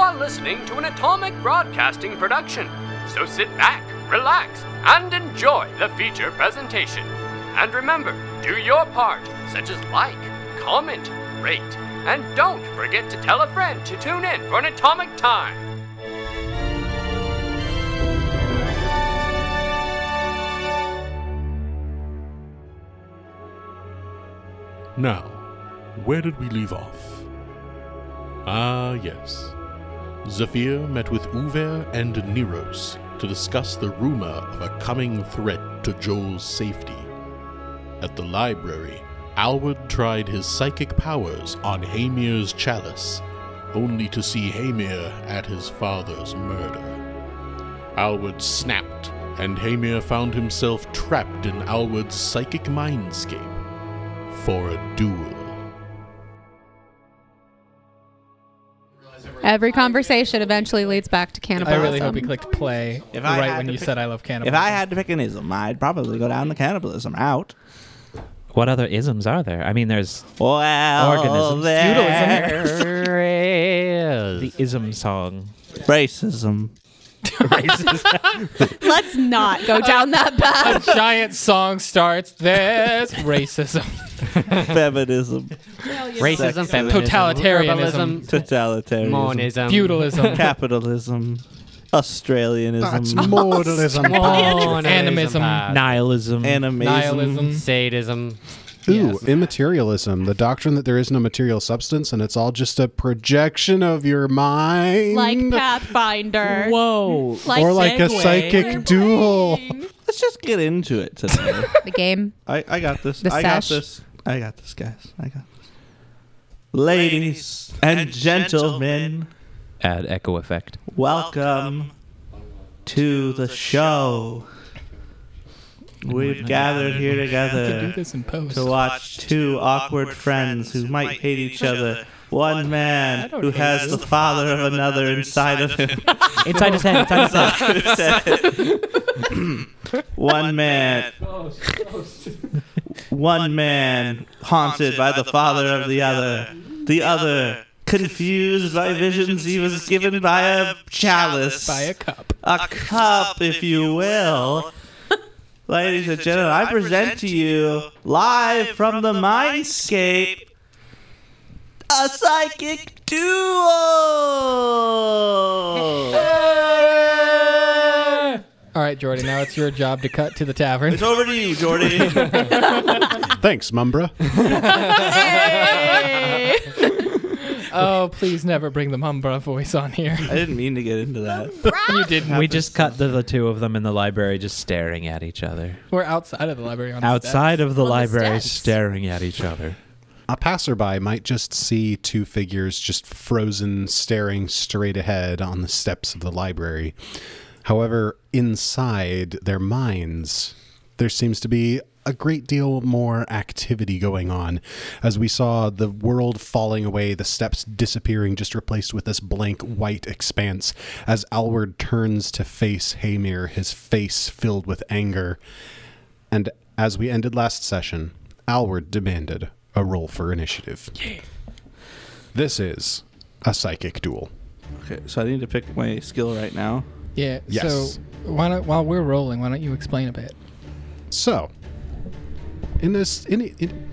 are listening to an Atomic Broadcasting production. So sit back, relax, and enjoy the feature presentation. And remember, do your part, such as like, comment, rate, and don't forget to tell a friend to tune in for an Atomic Time. Now, where did we leave off? Ah, yes. Zephyr met with Uver and Neros to discuss the rumor of a coming threat to Joel's safety. At the library, Alward tried his psychic powers on Hamir's chalice, only to see Hamir at his father's murder. Alward snapped, and Hamir found himself trapped in Alward's psychic mindscape for a duel. Every conversation eventually leads back to cannibalism. I really hope you clicked play If I right when you pick- said I love cannibalism. If. I had to pick an ism, I'd probably go down the cannibalism route. What other isms are there? I mean, there's Well, organisms. there is the ism song. racism. Let's not go down that path. a giant song starts. There's racism, feminism, Racism, feminism, Totalitarianism. totalitarianism, monism, feudalism, capitalism, Australianism, That's mortalism. monism, Animism. Nihilism. animism, nihilism. sadism. Ooh, immaterialism, the doctrine that there is no material substance and it's all just a projection of your mind. like Pathfinder. Whoa. Like or like a psychic duel. Let's just get into it today. The game. I, I got this. The I got this. I got this, guys. I got this. Ladies and gentlemen, Add echo effect. welcome to the show. We've gathered here To together post. to watch two awkward friends who might hate each other. One man who has the father of another inside of him. Inside his head. Inside his head. One man. One man haunted by the father of the other. The other confused by visions he was given by a chalice. by a cup. a cup, if you will. Ladies and gentlemen, I present to you live from the Mindscape a psychic duo. All right, Jordy. Now it's your job to cut to the tavern. It's over to you, Jordy. Thanks, Mumbra. Oh, please never bring the Mumbra voice on here. I didn't mean to get into that. You didn't. We just cut to the two of them in the library just staring at each other. We're outside of the library. On the Outside steps. of the On the library, steps. staring at each other. A passerby might just see two figures just frozen, staring straight ahead on the steps of the library. However, inside their minds, there seems to be a great deal more activity going on as we saw the world falling away, the steps disappearing, just replaced with this blank white expanse as Alward turns to face Hamir, his face filled with anger. And as we ended last session, Alward demanded a roll for initiative. This is a psychic duel. Okay, so I need to pick my skill right now. Yeah. Yes. So why don't, while we're rolling, why don't you explain a bit? So, in this in a, in,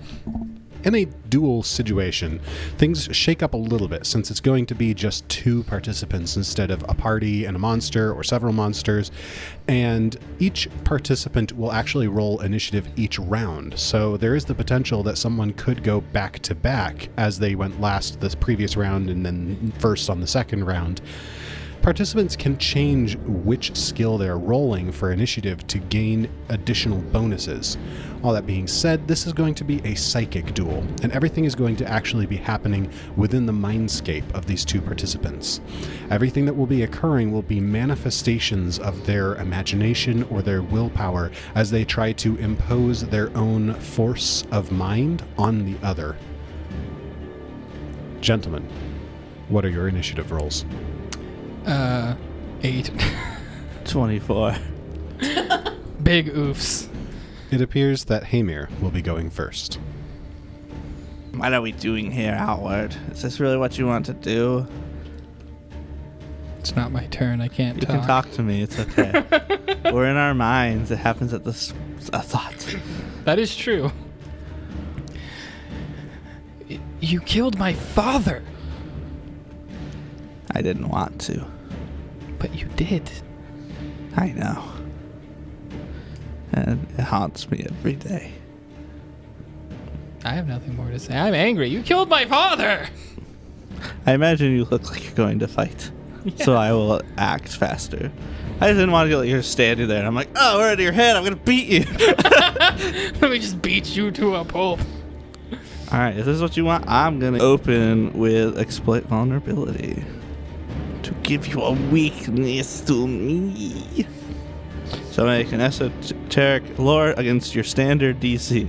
in a duel situation, things shake up a little bit since it's going to be just two participants instead of a party and a monster or several monsters, and each participant will actually roll initiative each round. So there is the potential that someone could go back to back as they went last this previous round and then first on the second round. Participants can change which skill they're rolling for initiative to gain additional bonuses. All that being said, this is going to be a psychic duel, and everything is going to actually be happening within the mindscape of these two participants. Everything that will be occurring will be manifestations of their imagination or their willpower as they try to impose their own force of mind on the other. Gentlemen, what are your initiative rolls? Uh, eight. 24. Big oofs. It appears that Hamir will be going first. What are we doing here, Alward? Is this really what you want to do? It's not my turn. I can't You talk. can talk to me. It's okay. We're in our minds. It happens at the s- a thought. That is true. Y- You killed my father, I didn't want to. But you did. I know. And it haunts me every day. I have nothing more to say. I'm angry. You killed my father. I imagine you look like you're going to fight. So I will act faster. I just didn't want to get like you're standing there and I'm like, oh, we're into your head. I'm going to beat you. Let me just beat you to a pulp. All right, if this is what you want, I'm going to open with exploit vulnerability to give you a weakness to me. So I make an esoteric lore against your standard DC.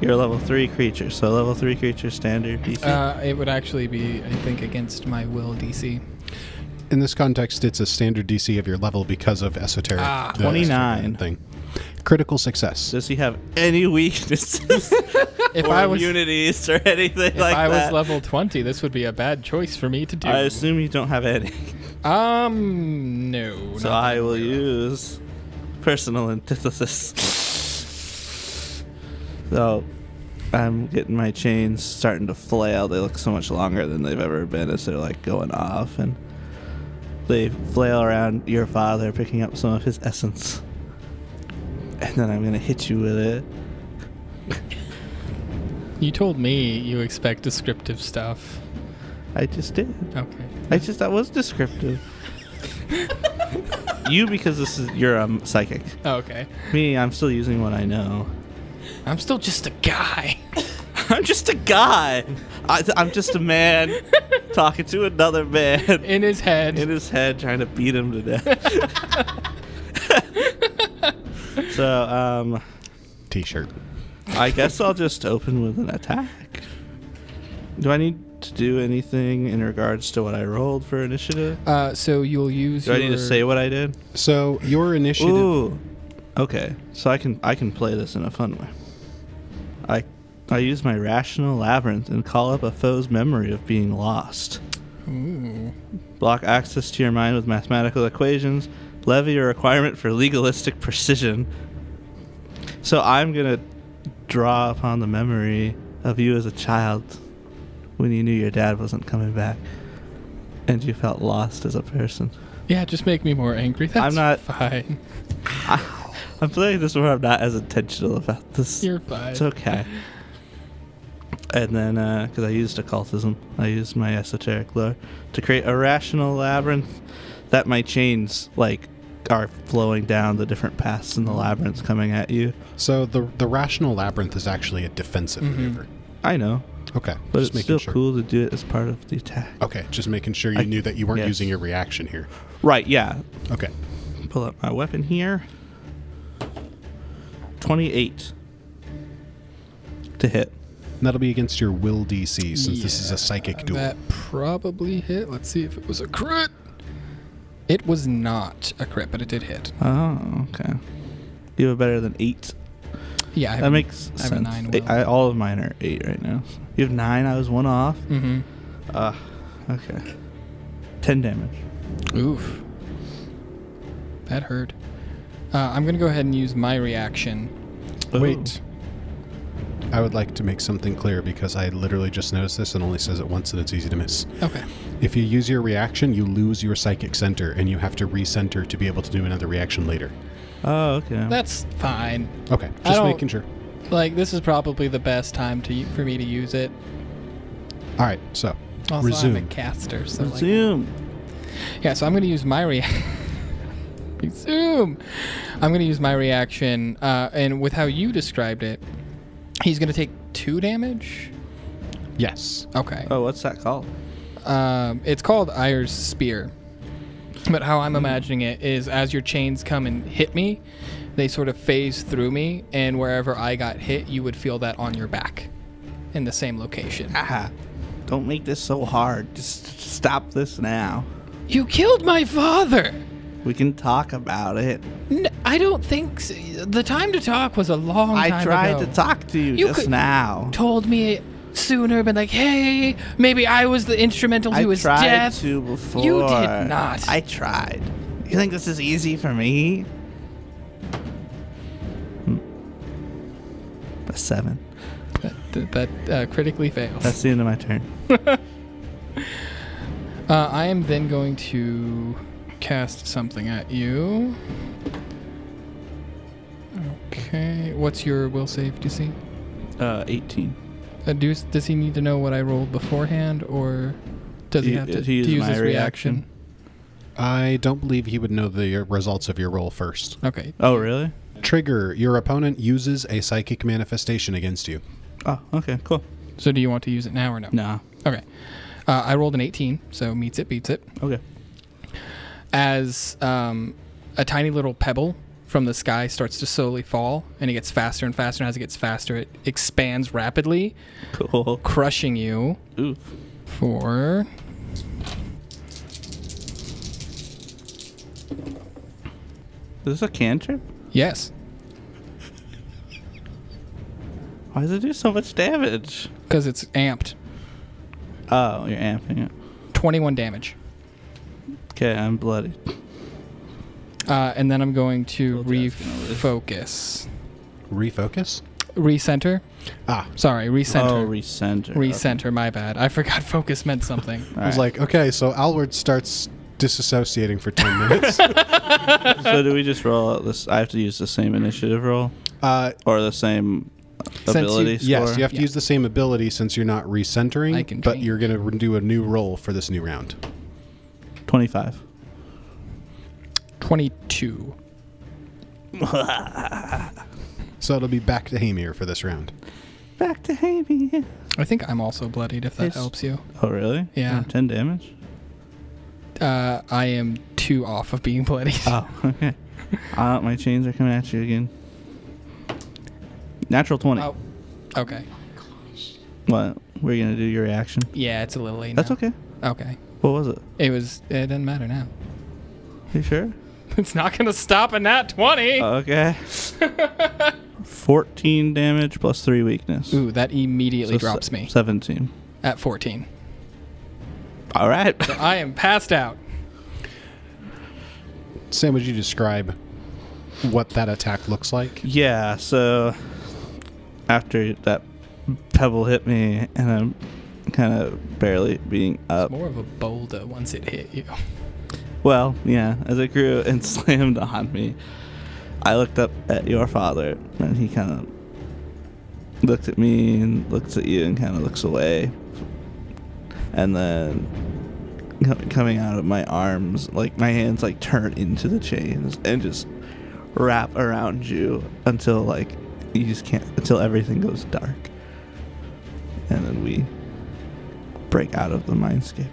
You're a level 3 creature, so level 3 creature standard DC. Uh, it would actually be, I think, against my will DC. In this context, it's a standard DC of your level because of esoteric. Ah. 29. esoteric Thing. Critical success. Does he have any weaknesses If or I was, immunities or anything if like I that? was level 20, this would be a bad choice for me to do. I assume you don't have any. Um, no. So not I will aware use personal antithesis. so I'm getting my chains starting to flail. They look so much longer than they've ever been as they're like going off and they flail around your father, picking up some of his essence. And then I'm gonna hit you with it. You told me you expect descriptive stuff. I just did. Okay. I just that was descriptive. you because this is you're um psychic. Oh, okay. Me, I'm still using what I know. I'm still just a guy. I'm just a guy. I, I'm just a man talking to another man In his head. in his head, trying to beat him to death. So, um, T-shirt. I guess I'll just open with an attack. Do I need to do anything in regards to what I rolled for initiative? uh, so you'll use. Do I need to say what I did? So your initiative. Ooh. Okay, so I can I can play this in a fun way. I I use my rational labyrinth and call up a foe's memory of being lost. Ooh. Block access to your mind with mathematical equations. Levy a requirement for legalistic precision. So I'm gonna draw upon the memory of you as a child when you knew your dad wasn't coming back and you felt lost as a person. Yeah, just make me more angry. That's I'm not- fine. I'm playing this where I'm not as intentional about this. You're fine. It's okay. And then, uh, because I used occultism, I used my esoteric lore to create a rational labyrinth that my chains like are flowing down the different paths in the labyrinth coming at you. So the the rational labyrinth is actually a defensive Mhm. maneuver. I know, Okay, but just it's still sure. cool to do it as part of the attack. Okay, just making sure you I- knew that you weren't yes. using your reaction here. Right? Yeah. Okay, Pull up my weapon here. Twenty-eight to hit. and that'll be against your will DC since this is a psychic duel. That probably hit. Let's see if it was a crit. It was not a crit, but it did hit. Oh, okay. You have better than eight. Yeah, I have That makes I have a sense. nine Eight- I, all of mine are eight right now. You have nine. I was one off. Mm-hmm. Ah, okay. Ten damage. Oof. That hurt. Uh, I'm gonna go ahead and use my reaction. Wait. I would like to make something clear because I literally just noticed this and only says it once and it's easy to miss. Okay. If you use your reaction, you lose your psychic center and you have to recenter to be able to do another reaction later. Oh, okay. That's fine. Okay, I just don't- making sure. Like this is probably the best time to for me to use it. All right, so Also, resume. I'm a caster, so like, Resume. yeah. So I'm gonna use my reaction. Resume. I'm gonna use my reaction, uh, and with how you described it, he's gonna take two damage. yes. Okay. Oh, what's that called? Um, it's called Ayer's Spear. But how I'm imagining it is as your chains come and hit me, they sort of phase through me, and wherever I got hit, you would feel that on your back in the same location. Ah, don't make this so hard. Just stop this now. You killed my father! We can talk about it. N- I don't think s the time to talk was a long time ago. I tried to talk to you, You just now. Told me sooner, been like, hey, maybe I was the instrumental I to his tried death. to before. You did not. I tried. You think this is easy for me? Hmm. A seven. That, that uh, critically fails. That's the end of my turn. Uh, I am then going to cast something at you. Okay. What's your will save DC? Uh, 18. Uh, do, does he need to know what I rolled beforehand, or does he He- have to, he to use my his reaction? reaction. I don't believe he would know the results of your roll first. Okay. Oh, really? Trigger, your opponent uses a psychic manifestation against you. Oh, okay, cool. So do you want to use it now or no? Nah. Okay. Uh, I rolled an 18, so meets it, beats it. Okay. As um, a tiny little pebble from the sky starts to slowly fall, and it gets faster and faster, and as it gets faster, it expands rapidly, Cool. crushing you Oof. for. Is this a cantrip? Yes, Why does it do so much damage? because it's amped. Oh, you're amping it. 21 damage. Okay, I'm bloody. Uh, and then I'm going to We'll just gonna list. refocus. Refocus? Recenter. Ah, Sorry, recenter. Oh, recenter. recenter. recenter, my bad. I forgot focus meant something. I was like, okay, so Alward starts disassociating for 10 minutes. so do we just roll out this? I have to use the same initiative roll uh, or the same you- ability score? yes, you have to Yeah. use the same ability since you're not recentering, I can but change. you're going to do a new roll for this new round. Twenty-five. 22. So it'll be back to Hamir for this round. Back to Hamir. I think I'm also bloodied if that Yes. helps you. Oh, really? Yeah. Ten damage. Uh, I am two off of being bloodied. Oh, okay. uh, my chains are coming at you again. Natural twenty. Oh. Okay. What? We're gonna do your reaction. Yeah, it's a little late That's now. okay. Okay. What was it? It was. It doesn't matter now. You sure? It's not gonna stop in that 20. Okay. Fourteen damage plus three weakness. Ooh, that immediately So drops se- me Seventeen. at 14. All right. I am passed out. Sam, would you describe what that attack looks like? Yeah, so after that pebble hit me and I'm kind of barely being up. More of a boulder once it hit you. Well, yeah, as it grew and slammed on me, I looked up at your father and he kind of looked at me and looks at you and kind of looks away. And then co- coming out of my arms, like my hands like turn into the chains and just wrap around you until like you just can't until everything goes dark. And then we break out of the mindscape.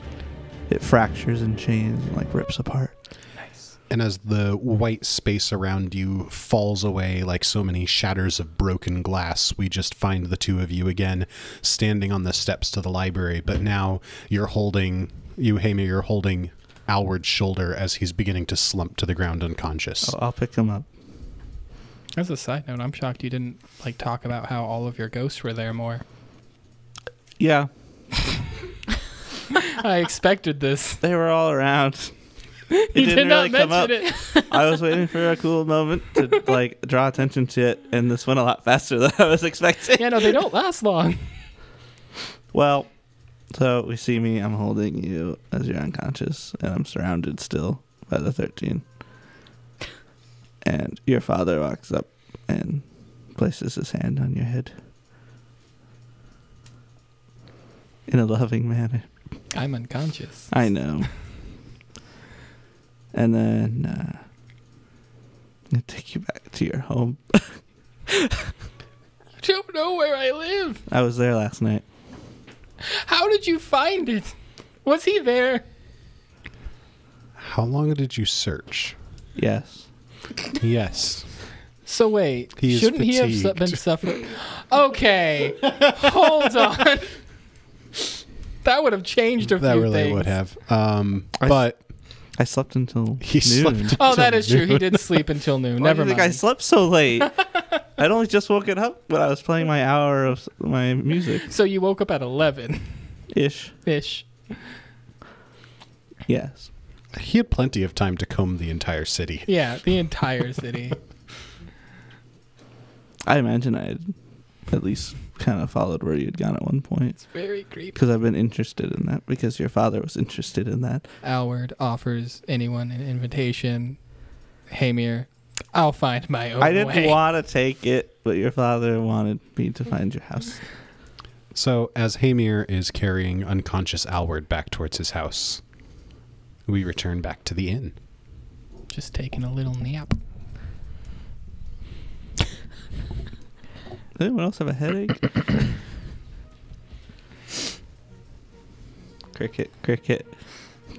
It fractures and chains and like rips apart. Nice. And as the white space around you falls away like so many shatters of broken glass, we just find the two of you again standing on the steps to the library. But now you're holding, you, Hamir, you're holding Alward's shoulder as he's beginning to slump to the ground unconscious. I'll, I'll pick him up. As a side note, I'm shocked you didn't like talk about how all of your ghosts were there more. Yeah, I expected this. they were all around. It You didn't did not really come up. mention it. I was waiting for a cool moment to like draw attention to it, and this went a lot faster than I was expecting. Yeah, no, they don't last long. Well, so we see me. I'm holding you as you're unconscious, and I'm surrounded still by the 13. And your father walks up and places his hand on your head in a loving manner. I'm unconscious. I know. And then uh, I'm gonna take you back to your home. You don't know where I live. I was there last night. How did you find it? Was he there? How long did you search? Yes. Yes. So wait, He shouldn't he have su- been suffering? Okay, hold on. That would have changed a That few really things. would have. Um, I- but I slept until he noon. slept. Oh, that is until true. He noon. did sleep until noon. Why Never do you mind. think I slept so late? I'd only just woken up when I was playing my hour of s- my music So you woke up at 11 ish. ish. Yes. He had plenty of time to comb the entire city. Yeah, the entire city. I imagine I had at least kind of followed where you'd gone at one point It's very creepy. because I've been interested in that because your father was interested in that. Alward offers anyone an invitation. Hamir, I'll find my own I didn't way. want to take it, but your father wanted me to find your house. So, as Hamir is carrying unconscious Alward back towards his house, we return back to the inn. Just taking a little nap. Anyone else have a headache? cricket, cricket,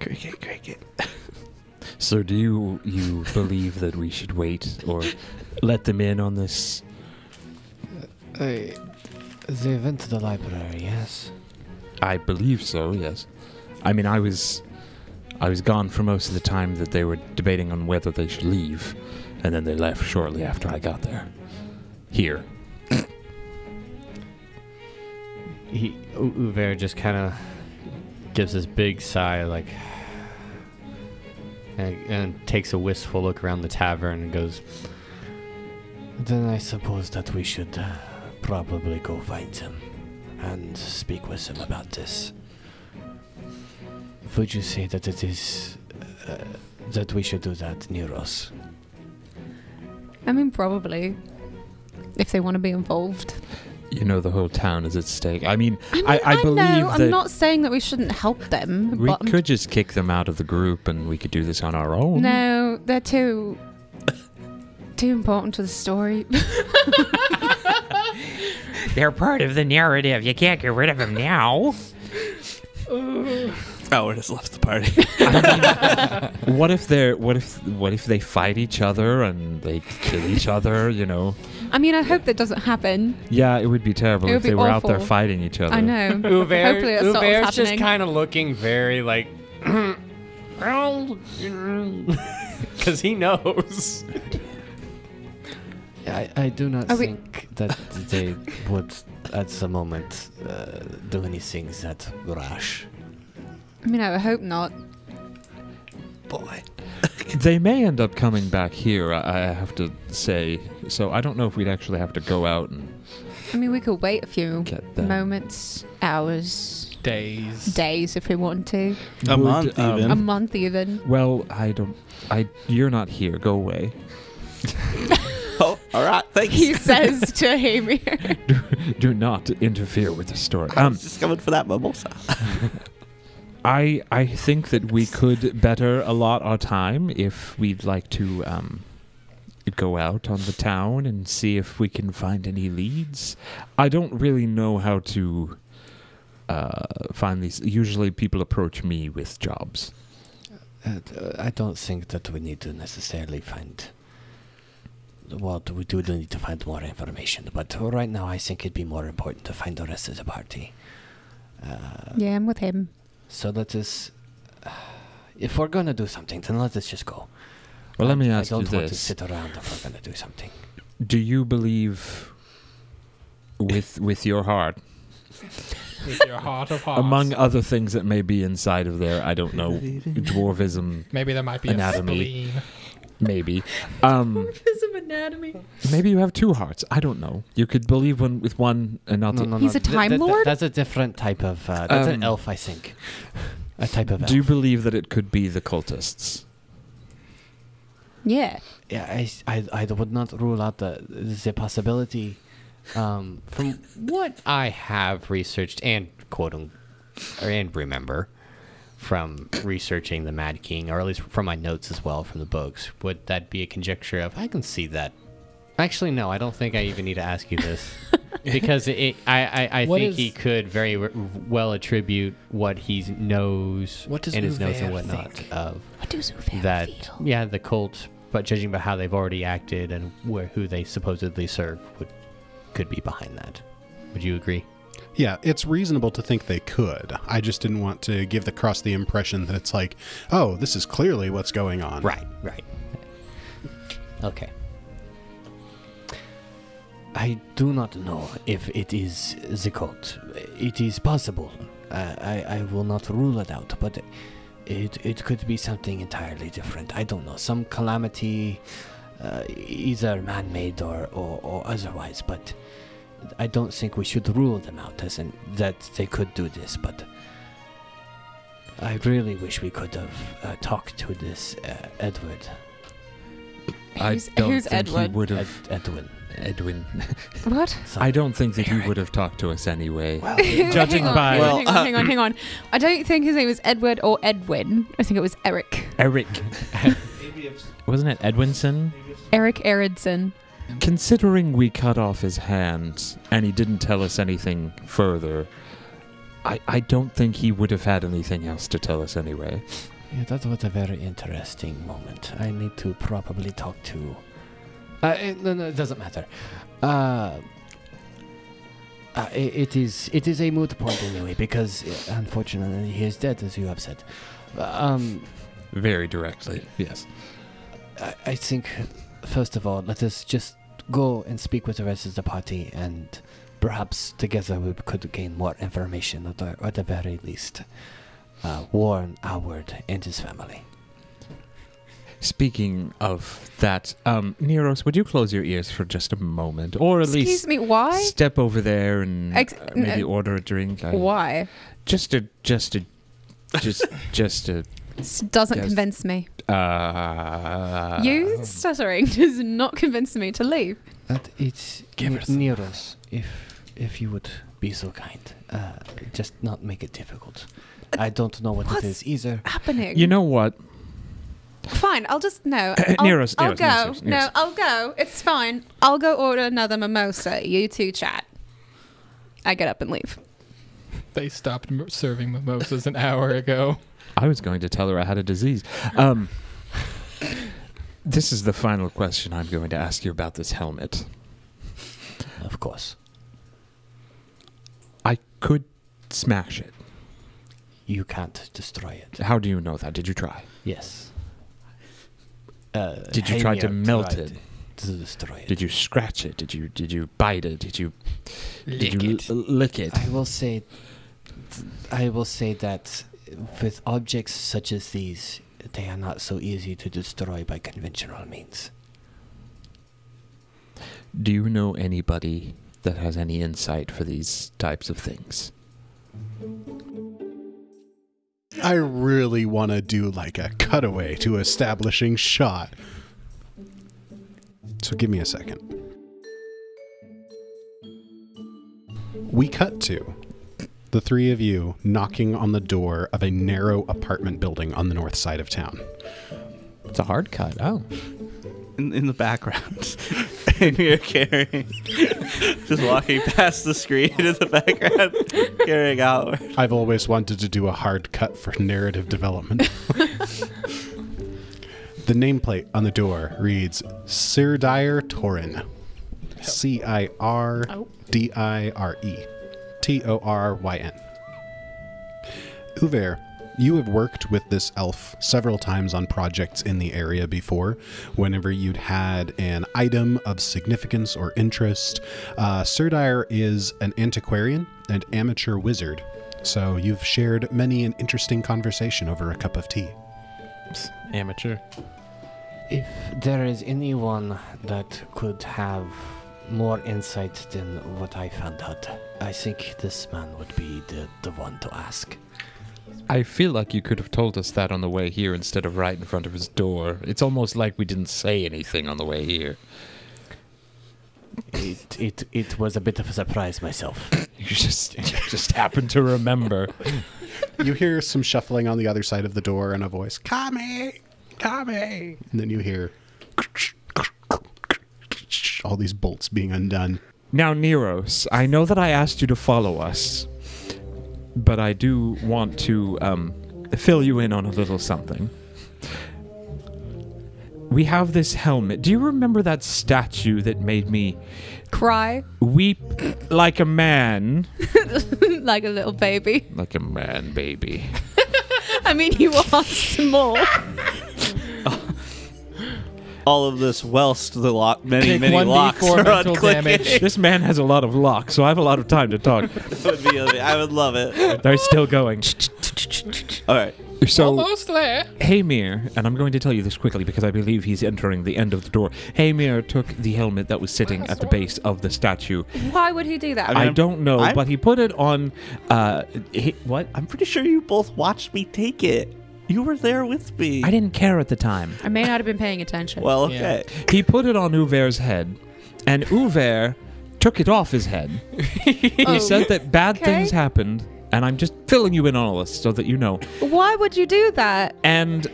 cricket, cricket. So do you you believe that we should wait or let them in on this? Uh, they went to the library, yes? I believe so. Yes. I mean, I was I was gone for most of the time that they were debating on whether they should leave, and then they left shortly after I got there. Here. He, U- Uver just kind of gives this big sigh, like, and, and takes a wistful look around the tavern and goes, Then I suppose that we should uh, probably go find him and speak with him about this. Would you say that it is uh, that we should do that near us? I mean, probably. If they want to be involved. You know, the whole town is at stake. I mean, I, mean, I, I, believe know. that I'm not saying that we shouldn't help them, we but I'm- could just kick them out of the group, and we could do this on our own. no, they're too too important to the story. They're part of the narrative. You can't get rid of them now. Oh, Howard has left the party. What if they're what if what if they fight each other and they kill each other? You know. I mean, I hope that doesn't happen. Yeah, it would be terrible It if be they were out there fighting each other. I know. Uver, Hopefully that's not Uver's just happening. kind of looking very like, well, because he knows. I, I do not Are we- think that they would, at the moment, uh, do anything that rash. I mean, I would hope not. Boy. They may end up coming back here. I, I have to say. So I don't know if we'd actually have to go out and I mean, we could wait a few get them. moments, hours, Days. days if we want to. A Would, month um, even. A month even. Well, I don't. I you're not here. Go away. oh, all right. Thanks. He says to Hamir. Do not interfere with the story. I Um, was just coming for that mimosa. I I think that we could better allot our time if we'd like to um, go out on the town and see if we can find any leads. I don't really know how to uh, find these. Usually, people approach me with jobs. Uh, I don't think that we need to necessarily find. Well, we do need to find more information, but right now I think it'd be more important to find the rest of the party. Uh, yeah, I'm with him. So let us. If we're gonna do something, then let us just go. Well, let me ask you this: I don't want to sit around if we're gonna do something. Do you believe, with with your heart, With your heart of hearts. among other things that may be inside of there, I don't know, dwarvism, Maybe there might be Anatomy. a spleen. Maybe. Um, anatomy. Maybe you have two hearts. I don't know. You could believe one with one and not No, the no, He's a Time th- th- Lord? That's a different type of. Uh, that's Um, an elf, I think. A type of elf. Do you believe that it could be the cultists? Yeah. Yeah, I, I, I would not rule out the the possibility. Um, From what I have researched and quote un- and remember from researching the Mad King, or at least from my notes as well from the books, would that be a conjecture of I can see that? Actually, no. I don't think I even need to ask you this because it, I I, I think is- he could very w- well attribute what he knows What does in his notes and whatnot think? of What does Uver that feel? yeah the cult but judging by how they've already acted and where who they supposedly serve would could be behind that would you agree Yeah, it's reasonable to think they could. I just didn't want to give the cross the impression that it's like, oh, this is clearly what's going on. right right okay I do not know if it is the cult. It is possible. I, I will not rule it out, but it, it could be something entirely different. I don't know. Some calamity, uh, either man made or, or, or otherwise, but I don't think we should rule them out as in that they could do this, but. I really wish we could have uh, talked to this uh, Edward. I Who's- don't who's think he Edward? would Ed, have. Edwin. Edwin. What? I don't think that he would have talked to us anyway. Hang Judging on, by hang on, Well, hang on, uh, hang on, hang on. I don't think his name was Edward or Edwin. I think it was Eric. Eric, wasn't it Edwinson? Eric Eridson. Considering we cut off his hand and he didn't tell us anything further, I, I don't think he would have had anything else to tell us anyway. Yeah, that was a very interesting moment. I need to probably talk to. Uh, it, no, no, it doesn't matter. Uh, uh, i it is it is a moot point anyway because uh, unfortunately he is dead, as you have said. Um, Very directly, yes. I, I think first of all, let us just go and speak with the rest of the party, and perhaps together we could gain more information, at the, at the very least, uh, warn Howard and his family. Speaking of that, um, Neros, would you close your ears for just a moment, or at Excuse least me, why? step over there and Ex- uh, maybe no. order a drink? I- Why? Just to, just to, just, just to. Doesn't Yes. convince me. Uh, you stuttering does not convince me to leave. That it's Give N- her some. Neros, if if you would be so kind, uh, just not make it difficult. I don't know what What's it is either. happening? You know what? Fine, I'll just no. Uh, I'll, Neros, I'll Neros, go. Neros, Neros, No, I'll go. It's fine. I'll go order another mimosa. You two chat. I get up and leave. They stopped m- serving mimosas an hour ago. I was going to tell her I had a disease. Um, this is the final question I'm going to ask you about this helmet. Of course, I could smash it. you can't destroy it. How do you know that? Did you try? Yes. Uh, Did you try to melt it? To destroy it. Did you scratch it? Did you did you bite it? Did you Lick did you it. lick it? I will say, I will say that with objects such as these, they are not so easy to destroy by conventional means. Do you know anybody that has any insight for these types of things? I really want to do like a cutaway to establishing shot. So give me a second. We cut to the three of you knocking on the door of a narrow apartment building on the north side of town. It's a hard cut. Oh. in, in the background. and you're carrying, just walking past the screen in the background, carrying out. I've always wanted to do a hard cut for narrative development. the nameplate on the door reads Cirdire Toryn. C I R D I R E. T O R Y N. Uver, you have worked with this elf several times on projects in the area before. Whenever you'd had an item of significance or interest, uh, Cirdire is an antiquarian and amateur wizard, so you've shared many an interesting conversation over a cup of tea. Amateur. If there is anyone that could have more insight than what I found out, I think this man would be the, the one to ask. I feel like you could have told us that on the way here instead of right in front of his door. It's almost like we didn't say anything on the way here. It, it, it was a bit of a surprise myself. You just you just happened to remember. you hear some shuffling on the other side of the door and a voice, Kami! Kami! And then you hear all these bolts being undone. Now, Neros, I know that I asked you to follow us, but I do want to um, fill you in on a little something. We have this helmet. Do you remember that statue that made me Cry weep like a man? like a little baby. Like a man, baby. I mean, you are small. all of this whilst the lock, many Take many 1d4 locks are mental unclicking. damage. This man has a lot of locks, so I have a lot of time to talk. would be, I would love it. They're still going. All right. So, Almost there. Hamir, and I'm going to tell you this quickly because I believe he's entering the end of the door. Hamir took the helmet that was sitting at the base of the statue. Why would he do that? I mean, I don't know, I'm- but he put it on. Uh, he, what? I'm pretty sure you both watched me take it. You were there with me. I didn't care at the time. I may not have been paying attention. Well, okay. He put it on Uver's head, and Uver took it off his head. He said that bad okay. things happened, and I'm just filling you in on all this so that you know. Why would you do that? And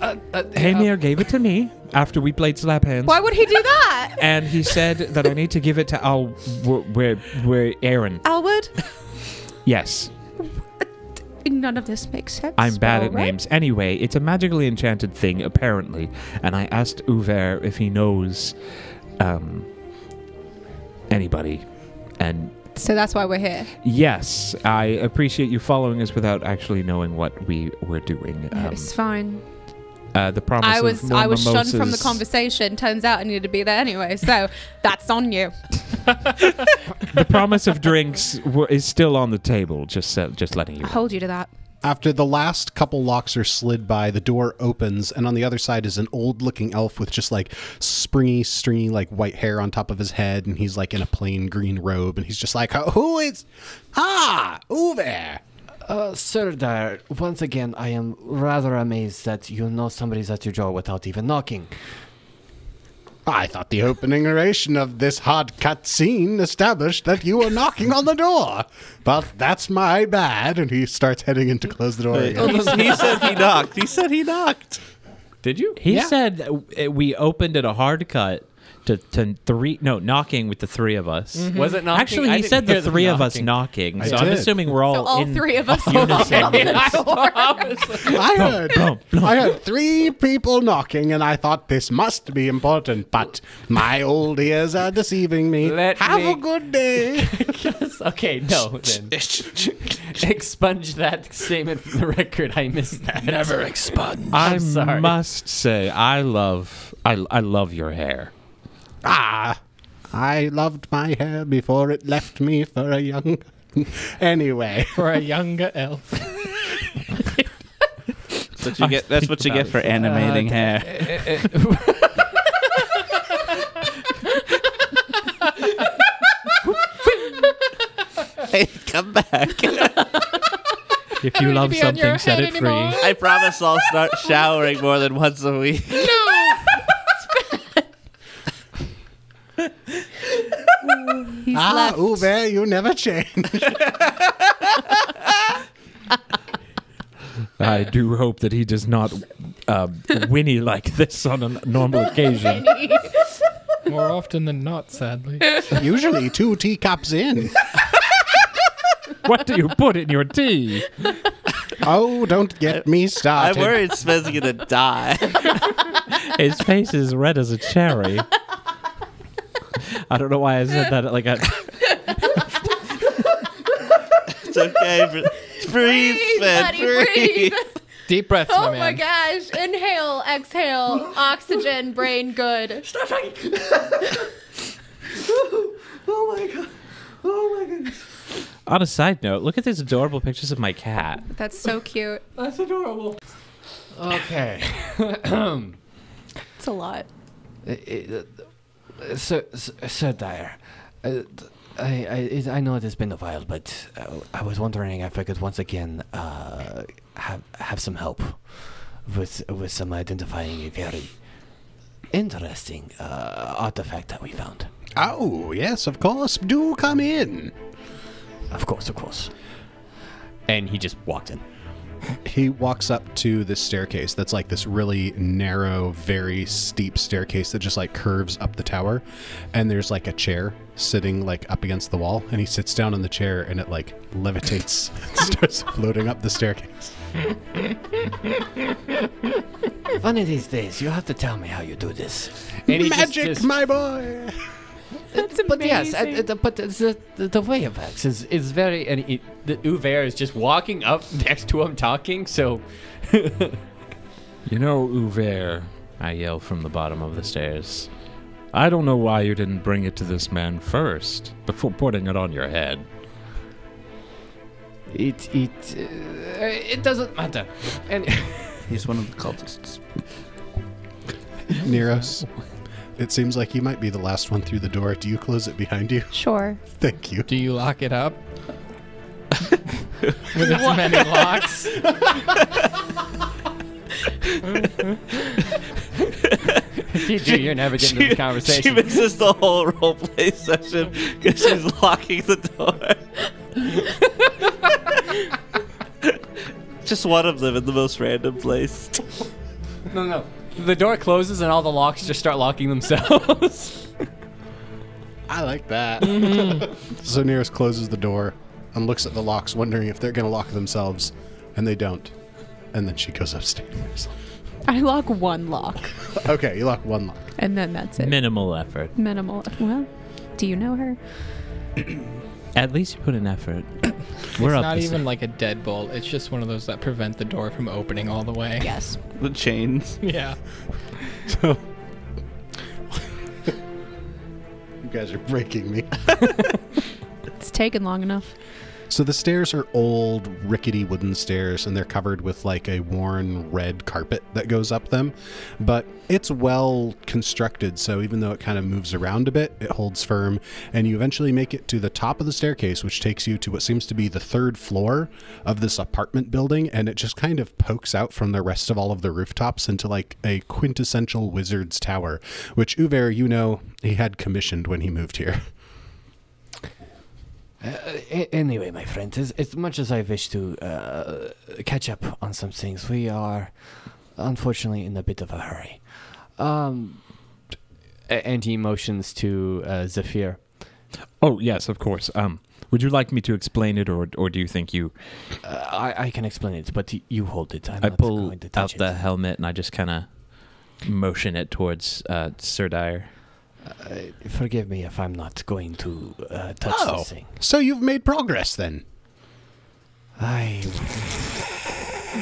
uh, uh, Hamir oh. gave it to me after we played slap hands. Why would he do that? And he said that I need to give it to Al, where, where Aaron. Alwood? Yes, None of this makes sense. I'm bad at Alright. names. Anyway, it's a magically enchanted thing, apparently. And I asked Uver if he knows um, anybody. And So that's why we're here. yes, I appreciate you following us without actually knowing what we were doing. Um, it's fine. Uh, the promise I of was more I was shunned from the conversation. Turns out I needed to be there anyway. So that's on you. The promise of drinks w- is still on the table. Just uh, just letting you. I know. hold you to that. After the last couple locks are slid by, the door opens, and on the other side is an old looking elf with just like springy, stringy, like white hair on top of his head, and he's like in a plain green robe, and he's just like, Who is. Ah, Uver! Uh, Cirdire, once again, I am rather amazed that you know somebody's at your door without even knocking. I thought the opening oration of this hard cut scene established that you were knocking on the door. But that's my bad. And he starts heading in to close the door. He, again. he said he knocked. He said he knocked. Did you? He said uh, we opened at a hard cut to, to three. No, knocking with the three of us. Mm-hmm. Was it knocking? Actually, I he didn't said the three of us knocking. knocking. I So I'm assuming we're all So all in three of us. unison. I heard, Blum, blum. I heard three people knocking, and I thought this must be important. But my old ears are deceiving me. Let Have me- a good day. okay, no, then. Expunge that statement from the record. I missed that. Never expunge. I I'm sorry. must say, I love, I, I love your hair. Ah, I loved my hair before it left me for a young. anyway, For a younger elf. That's what you get. That's what you get for animating hair. hey, come back. If you love be on your something, set head it free. I promise I'll start showering more than once a week. He's ah, left. Uver, you never change. I do hope that he does not uh, whinny like this on a normal occasion. More often than not, sadly. Usually two teacups in. what do you put in your tea? Oh, don't get me started. I'm started. worried Smed's gonna die. His face is red as a cherry. I don't know why I said that like a. It's okay. Br- breathe, Smed. buddy, breathe. breathe. Deep breaths, my Oh man. my gosh. Inhale, exhale, oxygen, brain good. Stop talking. oh my god. Oh my goodness. On a side note, look at these adorable pictures of my cat. That's so cute. That's adorable. Okay. It's a lot. Sir, Sir, Cirdire, uh, I, I, I know it has been a while, but uh, I was wondering if I could once again uh, have have some help with with some identifying a very interesting uh, artifact that we found. Oh, yes, of course. Do come in. Of course, of course. and he just walked in. He walks up to this staircase that's like this really narrow, very steep staircase that just like curves up the tower. And there's like a chair sitting like up against the wall. And he sits down on the chair and it like levitates and starts floating up the staircase. One of these days, you have to tell me how you do this. And he just- Magic, just- my boy! That's But yes, I, I- but the, the, the way of X is is very and he, the Uver is just walking up next to him talking. So You know, Uver, I yell from the bottom of the stairs. I don't know why you didn't bring it to this man first before putting it on your head. It it uh, it doesn't matter. And He's one of the cultists. Neros, it seems like you might be the last one through the door. Do you close it behind you? Sure. Thank you. Do you lock it up? With its many locks? if you do, you're never getting to the She conversation. misses the whole roleplay session because she's locking the door. Just one of them in the most random place. no, no. The door closes and all the locks just start locking themselves. I like that. so Neros closes the door and looks at the locks, wondering if they're going to lock themselves, and they don't. And then she goes upstairs. I lock one lock, okay, you lock one lock. and then that's it. Minimal effort. Minimal. Well, do you know her? At least you put an effort. We're it's up not even like a deadbolt. It's just one of those that prevent the door from opening all the way. Yes. The chains. Yeah. So. you guys are breaking me. It's taken long enough. So the stairs are old, rickety wooden stairs, and they're covered with like a worn red carpet that goes up them. But it's well constructed, so even though it kind of moves around a bit, it holds firm. And you eventually make it to the top of the staircase, which takes you to what seems to be the third floor of this apartment building. And it just kind of pokes out from the rest of all of the rooftops into like a quintessential wizard's tower, which Uver, you know, he had commissioned when he moved here. Uh, anyway, my friend, as, as much as I wish to uh, catch up on some things, we are unfortunately in a bit of a hurry. Um, and he motions to uh, Zephyr. Oh yes, of course. Um, would you like me to explain it, or or do you think you? Uh, I, I can explain it, but you hold it. I'm I not pull going to out touch the helmet and I just kind of motion it towards uh, Cirdire. Uh, forgive me if I'm not going to uh, touch Oh. this thing. So you've made progress then. I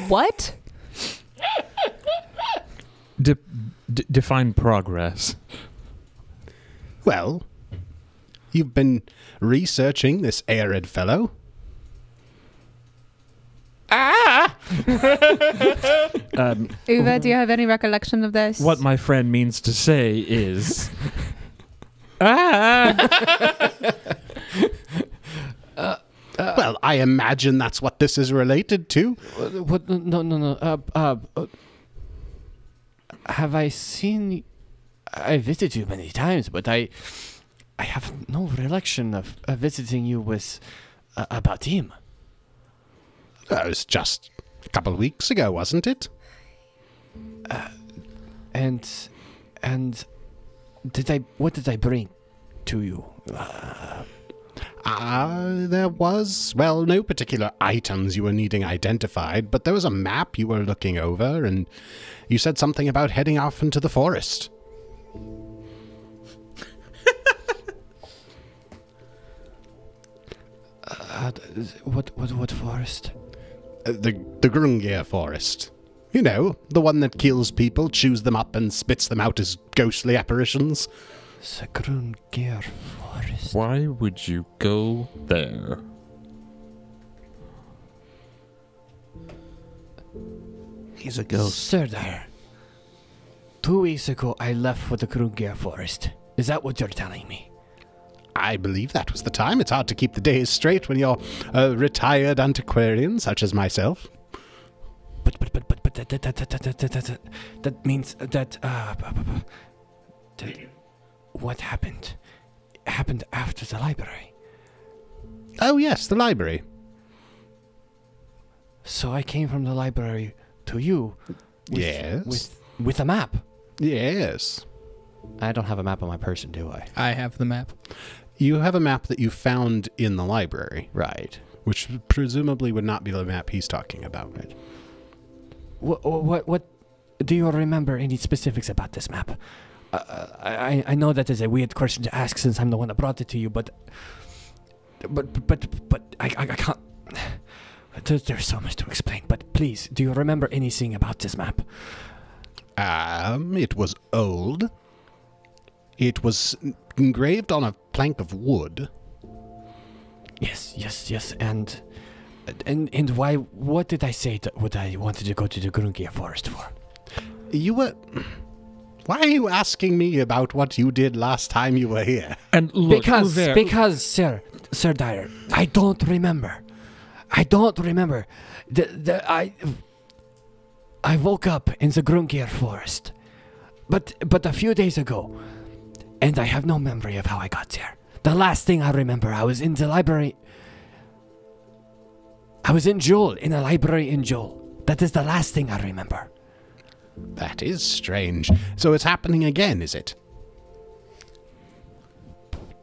What? De- d- define progress. Well, you've been researching this arid fellow. Um, Uver, do you have any recollection of this? what my friend means to say is. Ah! well, I imagine that's what this is related to. Uh, What? No, no, no. Uh, uh, uh, have I seen? I visited you many times, but I, I have no recollection of uh, visiting you with uh, about him. That was just a couple of weeks ago, wasn't it? And, and, did I? What did I bring to you? Ah, there was, well, no particular items you were needing identified, but there was a map you were looking over, and you said something about heading off into the forest. Uh, what? What? What forest? Uh, the the Grungir forest. You know, the one that kills people, chews them up, and spits them out as ghostly apparitions. Sagrungir forest. Why would you go there? He's a ghost. Sir there. Two weeks ago, I left for the Grungir forest. Is that what you're telling me? I believe that was the time. It's hard to keep the days straight when you're a retired antiquarian such as myself. That that that that that, that, that, that means that uh that what happened happened after the library. Oh, yes, the library. So I came from the library to you. With, Yes. With with a map. Yes. I don't have a map on my person, do I? I have the map. You have a map that you found in the library, Right. which presumably would not be the map he's talking about. What what what? Do you remember any specifics about this map? Uh, I I know that is a weird question to ask since I'm the one that brought it to you, but but but but I I, I can't. There's, there's so much to explain, but please, do you remember anything about this map? Um, it was old. It was engraved on a plank of wood. Yes, yes, yes, and and and why? What did I say that what I wanted to go to the Grungir forest for? You were. Why are you asking me about what you did last time you were here? And look, because Uver- because sir Cirdire, I don't remember. I don't remember. The the I I woke up in the Grungir forest, but but a few days ago, and I have no memory of how I got there. The last thing I remember, I was in the library. I was in Joel, in a library in Joel. That is the last thing I remember. That is strange. So it's happening again, is it?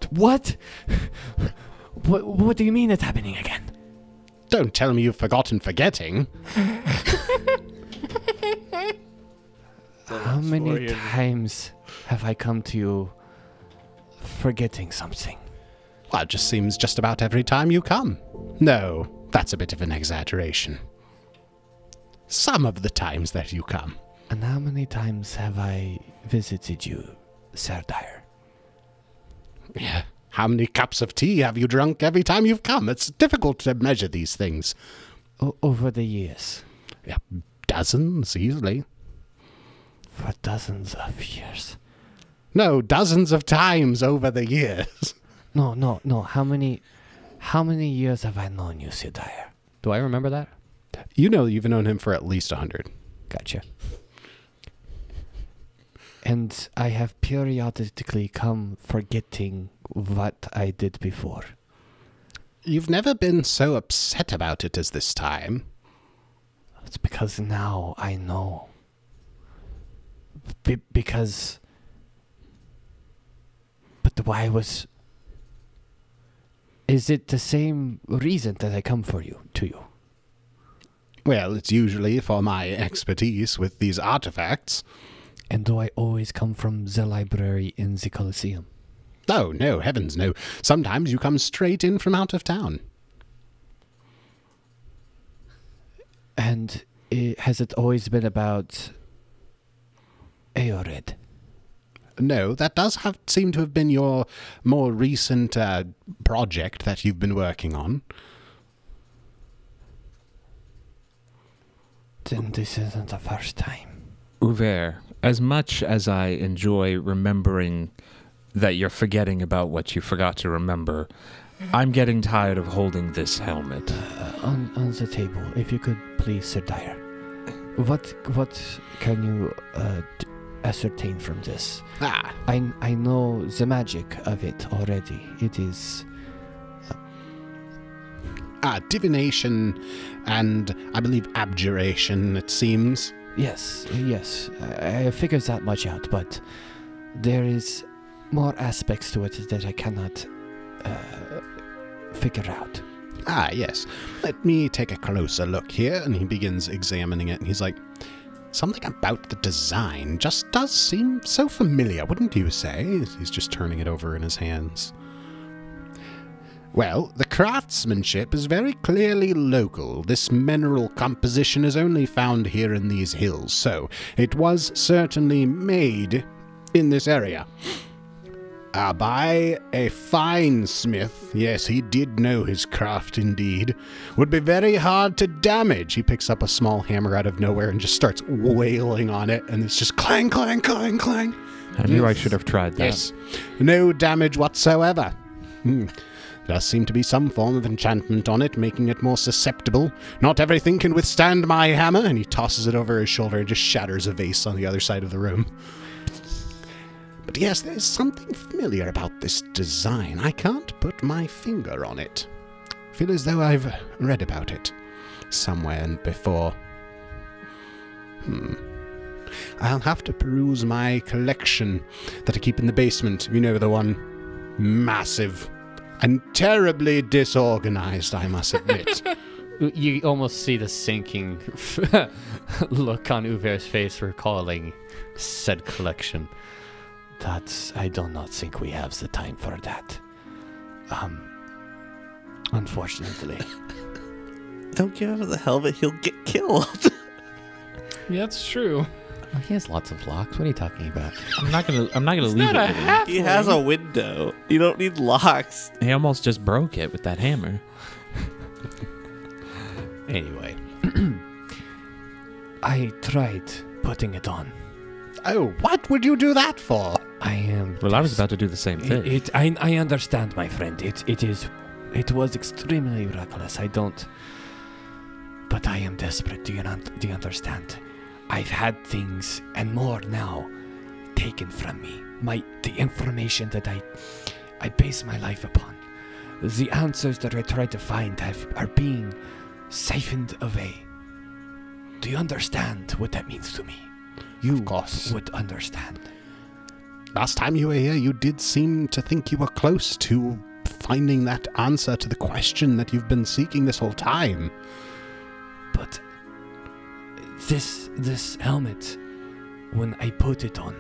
What? What, what do you mean it's happening again? Don't tell me you've forgotten forgetting. How many times have I come to you forgetting something? Well, it just seems just about every time you come. No, that's a bit of an exaggeration. Some of the times that you come. And how many times have I visited you, Cirdire? Yeah. How many cups of tea have you drunk every time you've come? It's difficult to measure these things. O- over the years, Yeah, dozens easily. for dozens of years. No, dozens of times over the years. No, no, no. How many, how many years have I known you, Cirdire? Do I remember that? You know you've known him for at least a hundred. Gotcha. And I have periodically come forgetting what I did before. You've never been so upset about it as this time. It's because now I know. Be- because. But the why was. Is it the same reason that I come for you, to you? Well, it's usually for my expertise with these artifacts. And do I always come from the library in the Colosseum? Oh, no, heavens no. Sometimes you come straight in from out of town. And i has it always been about. Aored? No, that does have seem to have been your more recent uh, project that you've been working on. Then this isn't the first time. Uver, as much as I enjoy remembering that you're forgetting about what you forgot to remember, I'm getting tired of holding this helmet. Uh, on, on the table, if you could please, Cirdire. What what can you uh, d- ascertain from this? Ah, I I know the magic of it already. It is ah, divination and I believe abjuration, it seems. yes, yes. I, I figured that much out, but there is more aspects to it that I cannot uh, figure out. Ah, yes. Let me take a closer look here. And he begins examining it, and he's like, Something about the design just does seem so familiar, wouldn't you say? He's just turning it over in his hands. Well, the craftsmanship is very clearly local. This mineral composition is only found here in these hills, so it was certainly made in this area. Ah, by a fine smith. Yes, he did know his craft indeed. Would be very hard to damage. He picks up a small hammer out of nowhere and just starts wailing on it, and it's just clang, clang, clang, clang. I knew I should have tried that. Yes, no damage whatsoever. Hmm. Does seem to be some form of enchantment on it, making it more susceptible. Not everything can withstand my hammer, and he tosses it over his shoulder and just shatters a vase on the other side of the room. But yes, there's something familiar about this design. I can't put my finger on it. Feel as though I've read about it somewhere and before. Hmm. I'll have to peruse my collection that I keep in the basement. You know, the one massive and terribly disorganized, I must admit. You almost see the sinking look on Uver's face recalling said collection. That's I do not think we have the time for that. Um unfortunately. Don't give him the helmet, he'll get killed. Yeah, that's true. Oh, he has lots of locks. What are you talking about? I'm not gonna. I'm not gonna leave it. with. He has a window. You don't need locks. He almost just broke it with that hammer. Anyway, I tried putting it on. Oh, what would you do that for? I am. Well, I was about to do the same It, thing. it I, I understand, my friend. It it is it was extremely reckless. I don't. But I am desperate. Do you not? Do you understand? I've had things and more now taken from me. My the information that I I base my life upon. The answers that I try to find have are being siphoned away. Do you understand what that means to me? You Of course. would understand. Last time you were here, you did seem to think you were close to finding that answer to the question that you've been seeking this whole time. But this this helmet, when I put it on,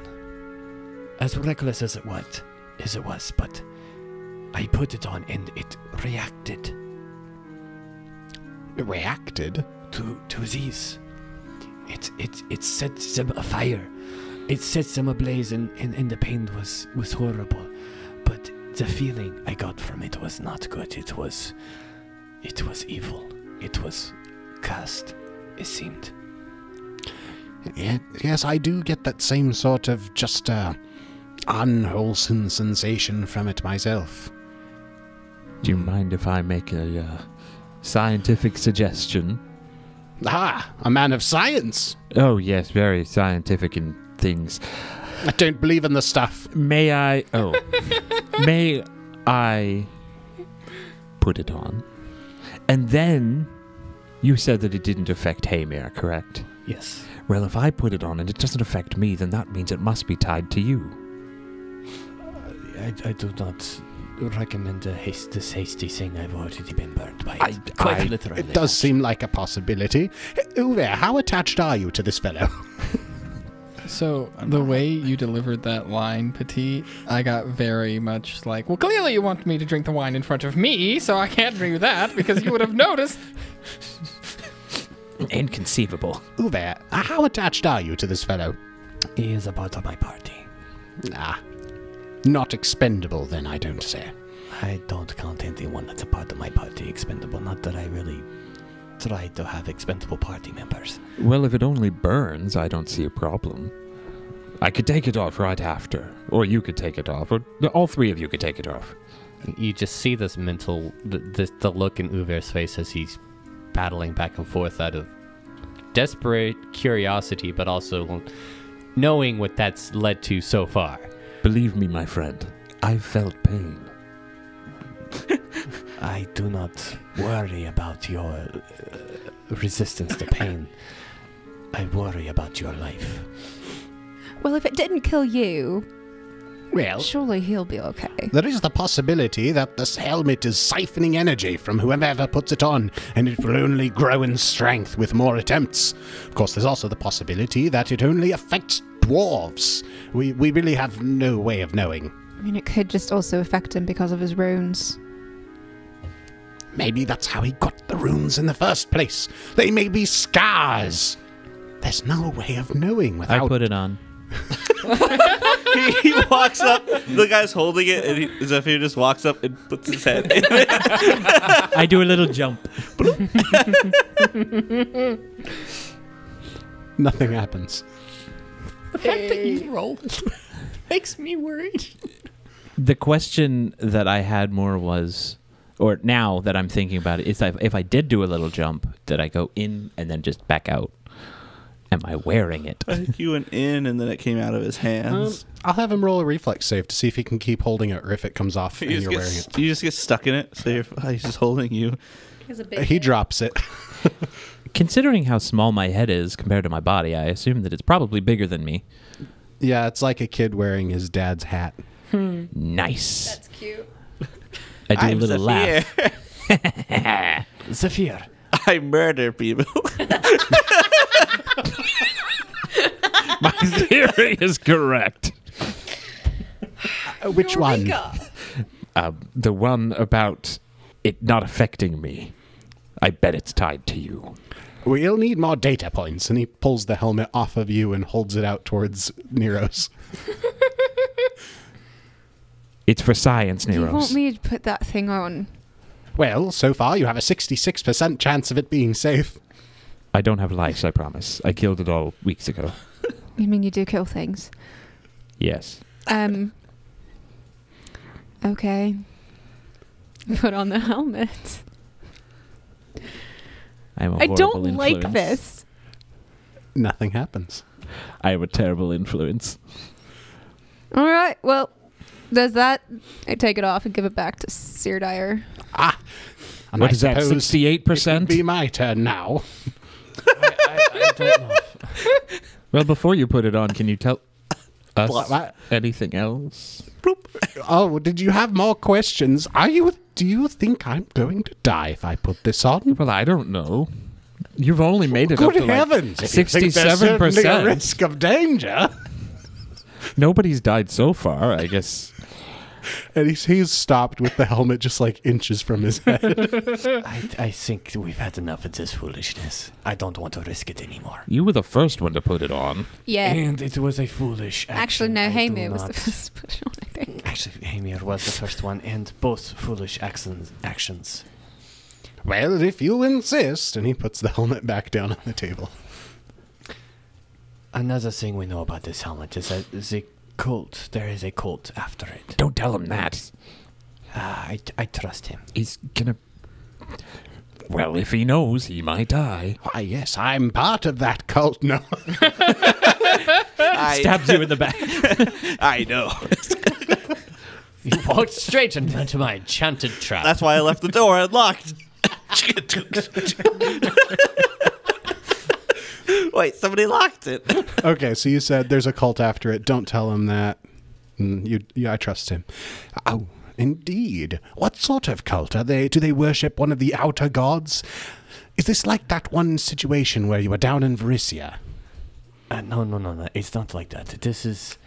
as reckless as it was, as it was, but I put it on and it reacted It reacted. to to these. It it it sets them afire. It sets them ablaze, and, and, and the pain was was horrible. But the feeling I got from it was not good. It was it was evil. It was cursed. It seemed. Ye- Yes, I do get that same sort of just uh, unwholesome sensation from it myself. Do you mind if I make a uh, scientific suggestion? Ah, a man of science. Oh yes, very scientific in things. I don't believe in the stuff. May I? Oh, may I put it on? And then you said that it didn't affect Haymir, correct? Yes. Well, if I put it on and it doesn't affect me, then that means it must be tied to you. I, I do not recommend a haste, this hasty thing. I've already been burned by it. I- Quite I- literally. It does seem like a possibility. Uver, how attached are you to this fellow? So the way you delivered that line, Petit, I got very much like, well, clearly you want me to drink the wine in front of me, so I can't do that because you would have noticed. Inconceivable. Uver, how attached are you to this fellow? He is a part of my party. Ah, not expendable then, I don't say. I don't count anyone that's a part of my party expendable. Not that I really try to have expendable party members. Well, if it only burns, I don't see a problem. I could take it off right after, or you could take it off, or all three of you could take it off. you just see this mental, the, the, the look in Uver's face as he's battling back and forth out of desperate curiosity, but also knowing what that's led to so far. Believe me, my friend, I've felt pain. I do not worry about your uh, resistance to pain. I worry about your life. Well, if it didn't kill you, Well, surely he'll be okay. there is the possibility that this helmet is siphoning energy from whoever puts it on, and it will only grow in strength with more attempts. Of course, there's also the possibility that it only affects dwarves. We, we really have no way of knowing. I mean, it could just also affect him because of his runes. Maybe that's how he got the runes in the first place. They may be scars. There's no way of knowing without. I without. put it on. he, he walks up. The guy's holding it, and as if he, Zephyr just walks up and puts his head in it. I do a little jump. Nothing happens. Makes me worried. The question that I had more was, or now that I'm thinking about it, is that if I did do a little jump, did I go in and then just back out? Am I wearing it? I think you went in, and then it came out of his Um, hands. I'll have him roll a reflex save to see if he can keep holding it or if it comes off you and you're get, wearing st- you just get stuck in it. So you're, he's just holding you. it. He drops it. Considering how small my head is compared to my body, I assume that it's probably bigger than me. yeah, it's like a kid wearing his dad's hat. Nice. That's cute. I do I'm a little Zephyr. laugh. Zephyr, I murder people. My theory is correct. Uh, which one? Uh, the one about it not affecting me. I bet it's tied to you. We'll need more data points. And he pulls the helmet off of you and holds it out towards Neros. It's for science, Do you want me to put that thing on? Well, so far you have a 66% chance of it being safe. I don't have lice, I promise. I killed it all weeks ago. You mean you do kill things? Yes. Um. Okay. Put on the helmet. I'm a I don't like this. Nothing happens. I have a terrible influence. All right. Well, does that? I take it off and give it back to Cirdire. Ah! And What I is that, suppose 68%? Be my turn now. I, I, I don't know. Well, before you put it on, can you tell us what? anything else? Oh, did you have more questions? Are you? Do you think I'm going to die if I put this on? Well, I don't know. You've only made it up to like heavens! if you think there's sixty-seven percent. risk of danger. Nobody's died so far. I guess. And he's, he's stopped with the helmet just like inches from his head. I, I think we've had enough of this foolishness. I don't want to risk it anymore. You were the first one to put it on. Yeah. And it was a foolish action. Actually, no. Hamir was the first to put it on. I think. Actually, Hamir was the first one, and both foolish actions. actions. well, if you insist. And he puts the helmet back down on the table. Another thing we know about this helmet is that the cult, there is a cult after it. Don't tell him that. Ah, I, I trust him. He's gonna. Well, if he knows, he might die. Why, yes, I'm part of that cult. No. Stabs you in the back. I know. You walked straight into my enchanted trap. That's why I left the door unlocked. Wait, somebody locked it. okay, so you said there's a cult after it. Don't tell him that. Mm, you, yeah, I trust him. Oh, indeed. What sort of cult are they? Do they worship one of the outer gods? Is this like that one situation where you were down in Varisia? Uh, no, no, no, no. It's not like that. This is.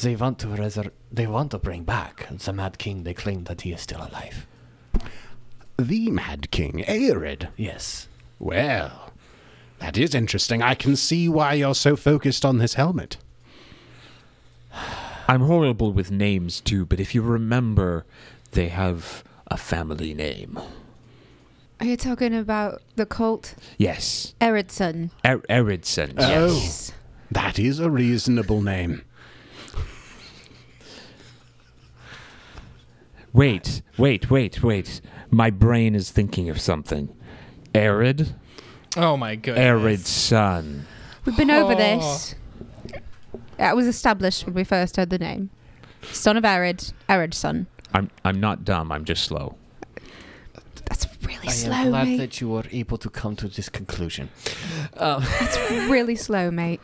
They want to resur- They want to bring back the Mad King. They claim that he is still alive. The Mad King, Arid. Yes. Well, that is interesting. I can see why you're so focused on this helmet. I'm horrible with names too, but if you remember, they have a family name. Are you talking about the cult Yes, Eridson? er- Eridson. Oh, that is a reasonable name. Wait, wait, wait, wait. My brain is thinking of something. Arid, Oh my goodness. Arid son. We've been over Oh. this. That was established when we first heard the name. Son of Arid, Arid son. I'm I'm not dumb. I'm just slow. That's really I slow, am glad mate. that you were able to come to this conclusion. That's really slow, mate.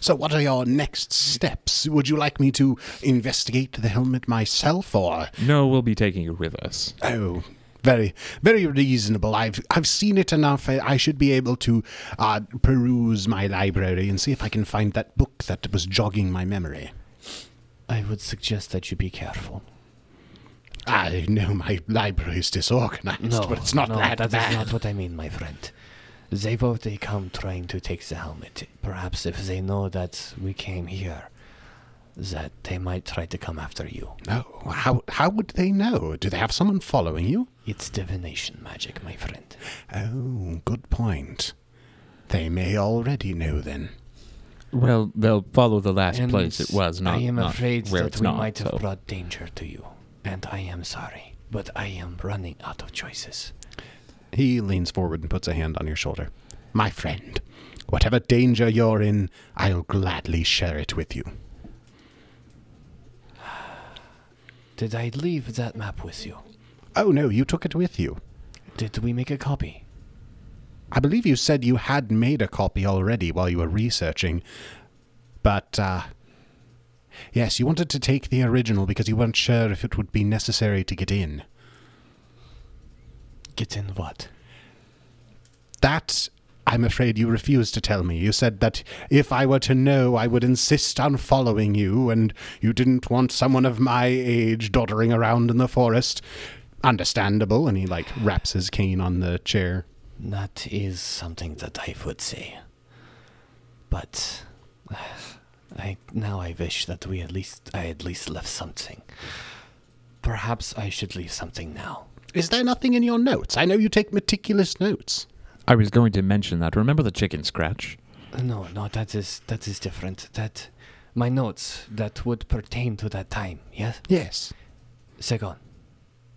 So, what are your next steps? Would you like me to investigate the helmet myself, or No, we'll be taking it with us. oh, very, very reasonable. I've I've seen it enough. I, I should be able to uh, peruse my library and see if I can find that book that was jogging my memory. I would suggest that you be careful. I know my library is disorganized, No, but it's not no, that that is bad. not what I mean, my friend. They both they come trying to take the helmet. Perhaps if they know that we came here, that they might try to come after you. No, how how would they know? Do they have someone following you? It's divination magic, my friend. Oh, good point. They may already know then. Well, they'll follow the last And place it was, not I am not afraid where that we not. might have so. brought danger to you, and I am sorry, but I am running out of choices. He leans forward and puts a hand on your shoulder. My friend, whatever danger you're in, I'll gladly share it with you. Did I leave that map with you? Oh no, you took it with you. Did we make a copy? I believe you said you had made a copy already while you were researching. But, uh. Yes, you wanted to take the original because you weren't sure if it would be necessary to get in. Get in what? That, I'm afraid you refused to tell me. You said that if I were to know, I would insist on following you, and you didn't want someone of my age doddering around in the forest. Understandable. And he like wraps his cane on the chair. That is something that I would say. But I now I wish that we at least I at least left something. Perhaps I should leave something now. Is there nothing in your notes? I know you take meticulous notes. I was going to mention that. Remember the chicken scratch? No, no, that is that is different. That my notes that would pertain to that time. Yes. Yes. Second,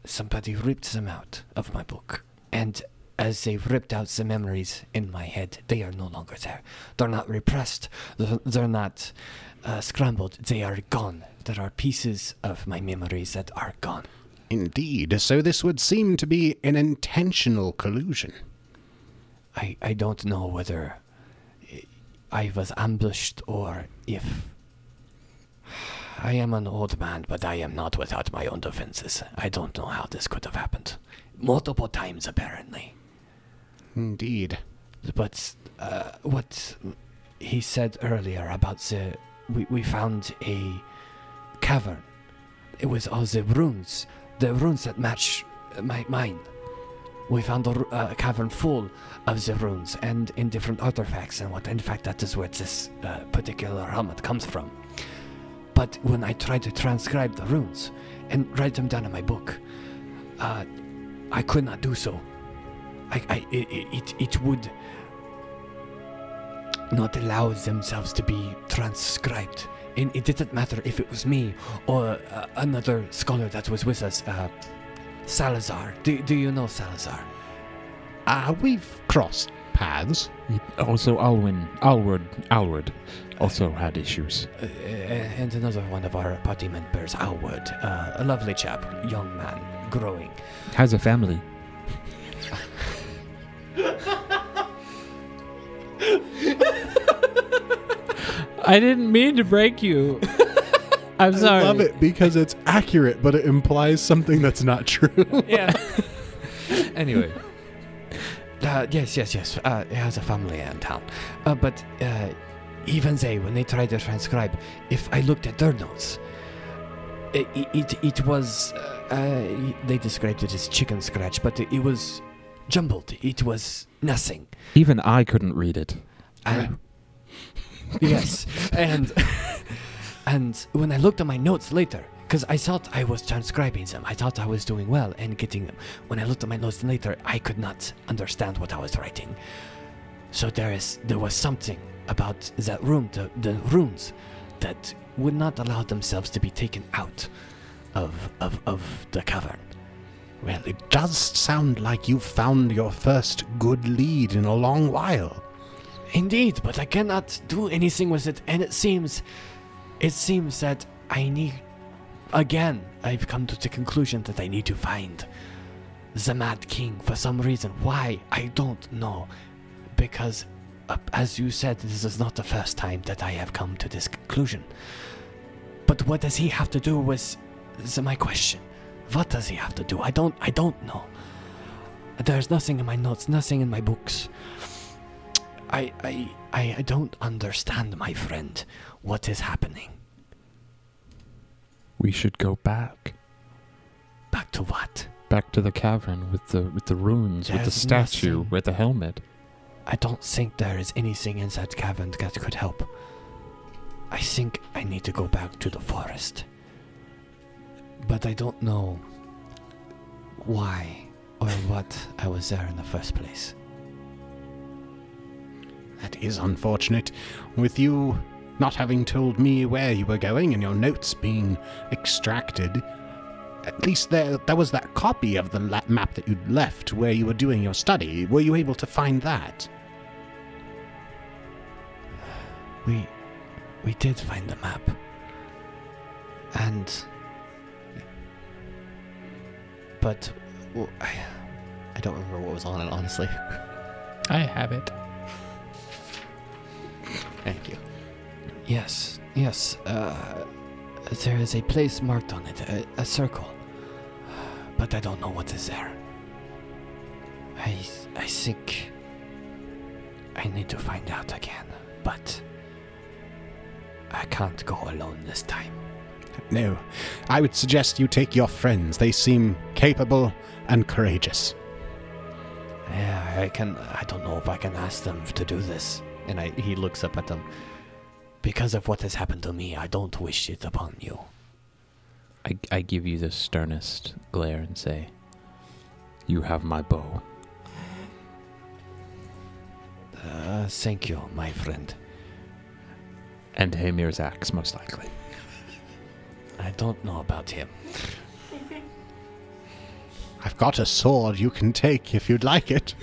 somebody ripped them out of my book, and as they ripped out the memories in my head, they are no longer there. They're not repressed. They're, they're not uh, scrambled. They are gone. There are pieces of my memories that are gone. Indeed. So this would seem to be an intentional collusion. I, I don't know whether I was ambushed or if. I am an old man, but I am not without my own defenses. I don't know how this could have happened. Multiple times, apparently. Indeed. But uh, what he said earlier about the. We, we found a cavern. It was all the runes. The runes that match my mine. We found a, uh, a cavern full of the runes and in different artifacts and what. In fact, that is where this uh, particular helmet comes from. But when I tried to transcribe the runes and write them down in my book, uh, I could not do so. I, I, it, it, it would not allow themselves to be transcribed. And it didn't matter if it was me or uh, another scholar that was with us, uh, Salazar. Do, do you know Salazar? Ah, we've crossed paths. Also, Alwyn, Alward, Alward also had issues. Uh, and another one of our party members, Alward. Uh, a lovely chap, young man, growing. Has a family. I didn't mean to break you. I'm sorry. I love it because it's accurate, but it implies something that's not true. Yeah. anyway, Uh, yes, yes, yes. Uh, he has a family in town. Uh, but uh, even they, when they tried to transcribe, if I looked at their notes, it, it, it was. Uh, uh, they described it as chicken scratch, but it, it was jumbled. It was nothing. even I couldn't read it. And yes, and and when I looked at my notes later, because I thought I was transcribing them, I thought I was doing well and getting them. When I looked at my notes later, I could not understand what I was writing. So there is there was something about that room, the the runes, that would not allow themselves to be taken out of of of the cavern. well, it does sound like you've found your first good lead in a long while. Indeed, but I cannot do anything with it, and it seems, it seems that I need, again, I've come to the conclusion that I need to find the Mad King for some reason. Why? I don't know. Because, uh, as you said, this is not the first time that I have come to this conclusion. But what does he have to do with is my question? What does he have to do? I don't, I don't know. There's nothing in my notes, nothing in my books. I, I, I, I don't understand, my friend, what is happening. We should go back, Back to what? back to the cavern with the with the runes, with the statue, nothing. with the helmet. I don't think there is anything in that cavern that could help. I think I need to go back to the forest. But I don't know why or what I was there in the first place. That is unfortunate. With you not having told me where you were going and your notes being extracted, at least there, there was that copy of the map that you'd left where you were doing your study. Were you able to find that? We we did find the map. And but I, I don't remember what was on it honestly. I have it. Thank you. Yes, yes. Uh, there is a place marked on it, a, a circle. But I don't know what is there. I I think I need to find out again, but I can't go alone this time. No. I would suggest you take your friends. They seem capable and courageous. Yeah, I can. I don't know if I can ask them to do this. And I, he looks up at them. Because of what has happened to me, I don't wish it upon you. I, I give you the sternest glare and say, You have my bow. Uh, thank you, my friend. And Hamir's axe, most likely. I don't know about him. I've got a sword you can take if you'd like it.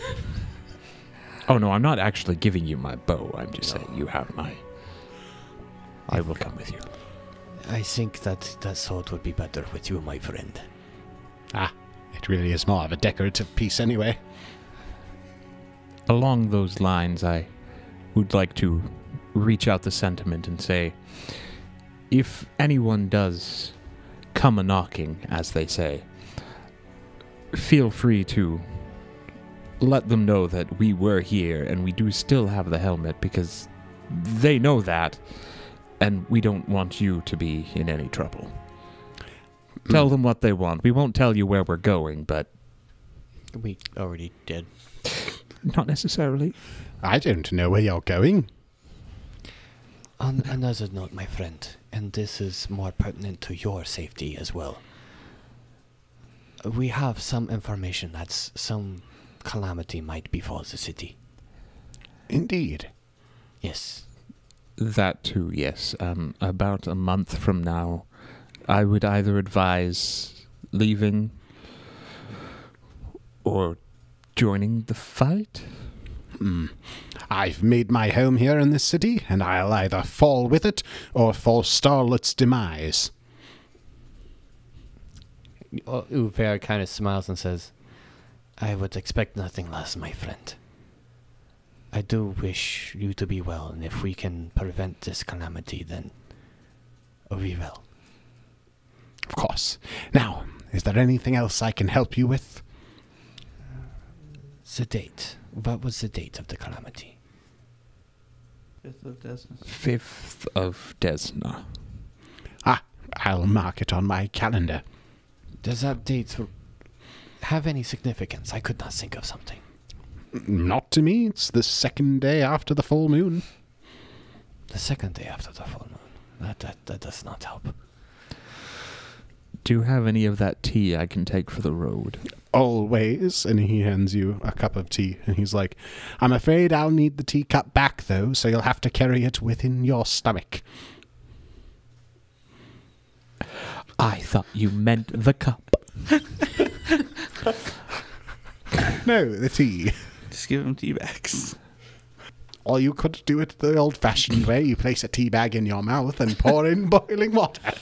Oh, no, I'm not actually giving you my bow. I'm just saying you have my. I will come with you. I think that that sword would be better with you, my friend. Ah, it really is more of a decorative piece anyway. Along those lines, I would like to reach out the sentiment and say if anyone does come a knocking, as they say, feel free to let them know that we were here and we do still have the helmet because they know that and we don't want you to be in any trouble. Hmm. Tell them what they want. We won't tell you where we're going, but We already did. not necessarily. I don't know where you're going. On another note, my friend, and this is more pertinent to your safety as well. We have some information that some calamity might befall the city. Indeed. Yes. That too, yes. Um, about a month from now, I would either advise leaving or joining the fight. Hmm. I've made my home here in this city, and I'll either fall with it or forestall its demise. Uver kind of smiles and says, I would expect nothing less, my friend. I do wish you to be well, and if we can prevent this calamity, then we will. Of course. Now, is there anything else I can help you with? The date. What was the date of the calamity? Fifth of Desna. Fifth of Desna. Ah, I'll mark it on my calendar. Does that date have any significance? I could not think of something. Not to me. It's the second day after the full moon. The second day after the full moon. That, that, that does not help. Do you have any of that tea I can take for the road? Always. And he hands you a cup of tea. And he's like, I'm afraid I'll need the teacup back, though, so you'll have to carry it within your stomach. I thought you meant the cup. No, the tea. Just give him tea bags. Or you could do it the old fashioned way. You place a tea bag in your mouth and pour in boiling water.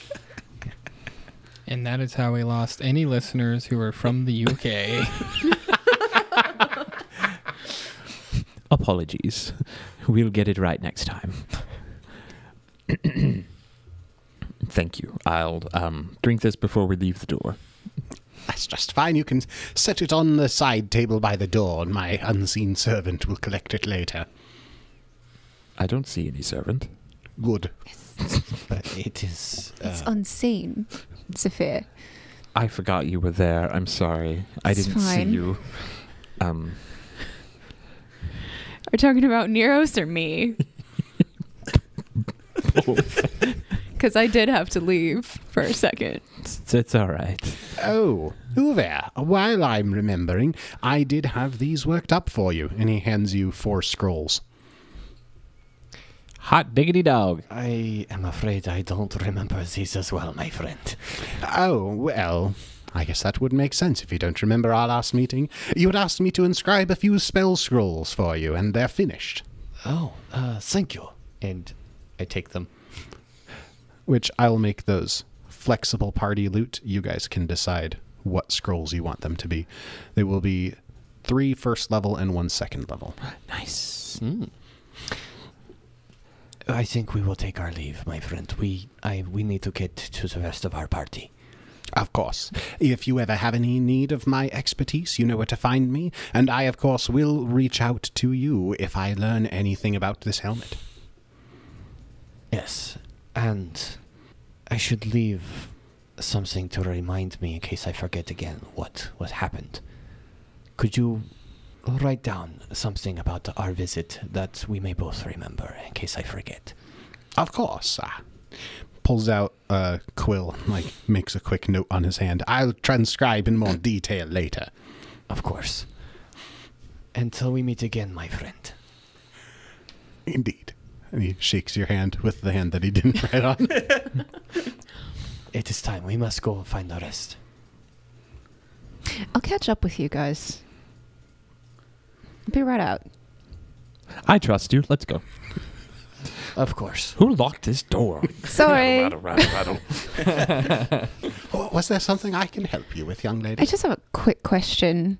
And that is how we lost any listeners who are from the UK. Apologies. We'll get it right next time. Thank you. I'll um, drink this before we leave the door. That's just fine. You can set it on the side table by the door, and my unseen servant will collect it later. I don't see any servant. Good. But it is. It's Uh, unseen, Sophia. I forgot you were there. I'm sorry. I didn't fine. see you. Um, Are we talking about Neros or me? Because I did have to leave for a second. it's, it's all right. Oh, Uver, while I'm remembering, I did have these worked up for you. And he hands you four scrolls. Hot diggity dog. I am afraid I don't remember these as well, my friend. Oh, well, I guess that would make sense if you don't remember our last meeting. You had asked me to inscribe a few spell scrolls for you, and they're finished. Oh, uh, thank you. And I take them. Which I'll make those flexible party loot. You guys can decide what scrolls you want them to be. They will be three first level and one second level. Nice. Mm. I think we will take our leave, my friend. We, I, we need to get to the rest of our party. Of course. If you ever have any need of my expertise, you know where to find me, and I, of course, will reach out to you if I learn anything about this helmet. Yes, and I should leave something to remind me in case I forget again what what happened. Could you write down something about our visit that we may both remember in case I forget? Of course. Uh, pulls out a quill, like makes a quick note on his hand. I'll transcribe in more detail later. Of course. Until we meet again, my friend. Indeed. And he shakes your hand with the hand that he didn't write on. It is time. We must go and find the rest. I'll catch up with you guys. I'll be right out. I trust you. Let's go. Of course. Who locked this door? Sorry. rattle, rattle, rattle. Oh, Was there something I can help you with, young lady? I just have a quick question.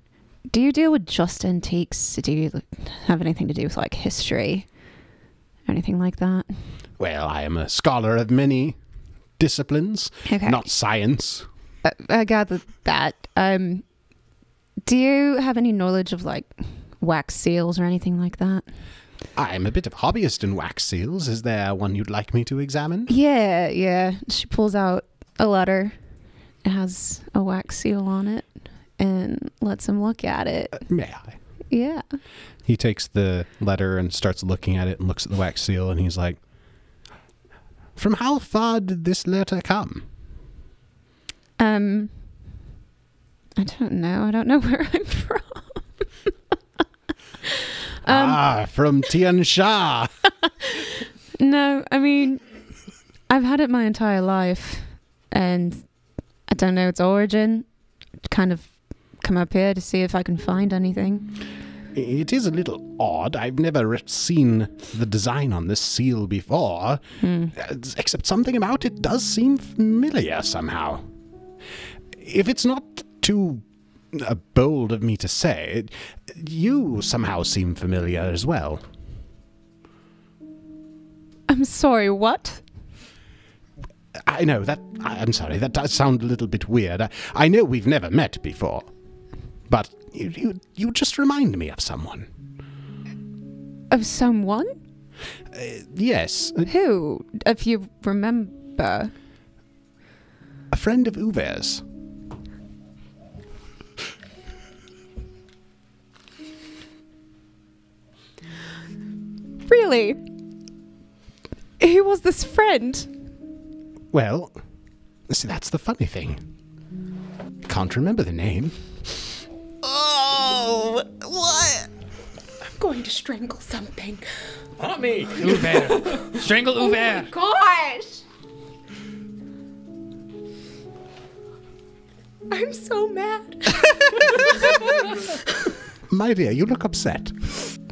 Do you deal with just antiques? Do you have anything to do with like history? Anything like that? Well, I am a scholar of many disciplines, Okay. not science. I, I gathered that. Um, do you have any knowledge of like wax seals or anything like that? I am a bit of a hobbyist in wax seals. Is there one you'd like me to examine? Yeah, yeah. She pulls out a letter. It has a wax seal on it and lets him look at it. May I? Yeah. He takes the letter and starts looking at it and looks at the wax seal and he's like, From how far did this letter come? Um, I don't know. I don't know where I'm from. um, ah, from Tian Xia. No, I mean, I've had it my entire life, and I don't know its origin. Kind of come up here to see if I can find anything. It is a little odd. I've never seen the design on this seal before, Hmm. Uh, except something about it does seem familiar somehow. If it's not too uh, bold of me to say, you somehow seem familiar as well. I'm sorry. What? I know that. I'm sorry. That does sound a little bit weird. I, I know we've never met before, but you, you you just remind me of someone. Of someone? Yes, Who? If you remember. a friend of Uver's. Really? Who was this friend? Well, see, that's the funny thing. Can't remember the name. Oh, what? I'm going to strangle something. Not me. Uver. Strangle oh Uver. Gosh! I'm so mad. My dear, you look upset.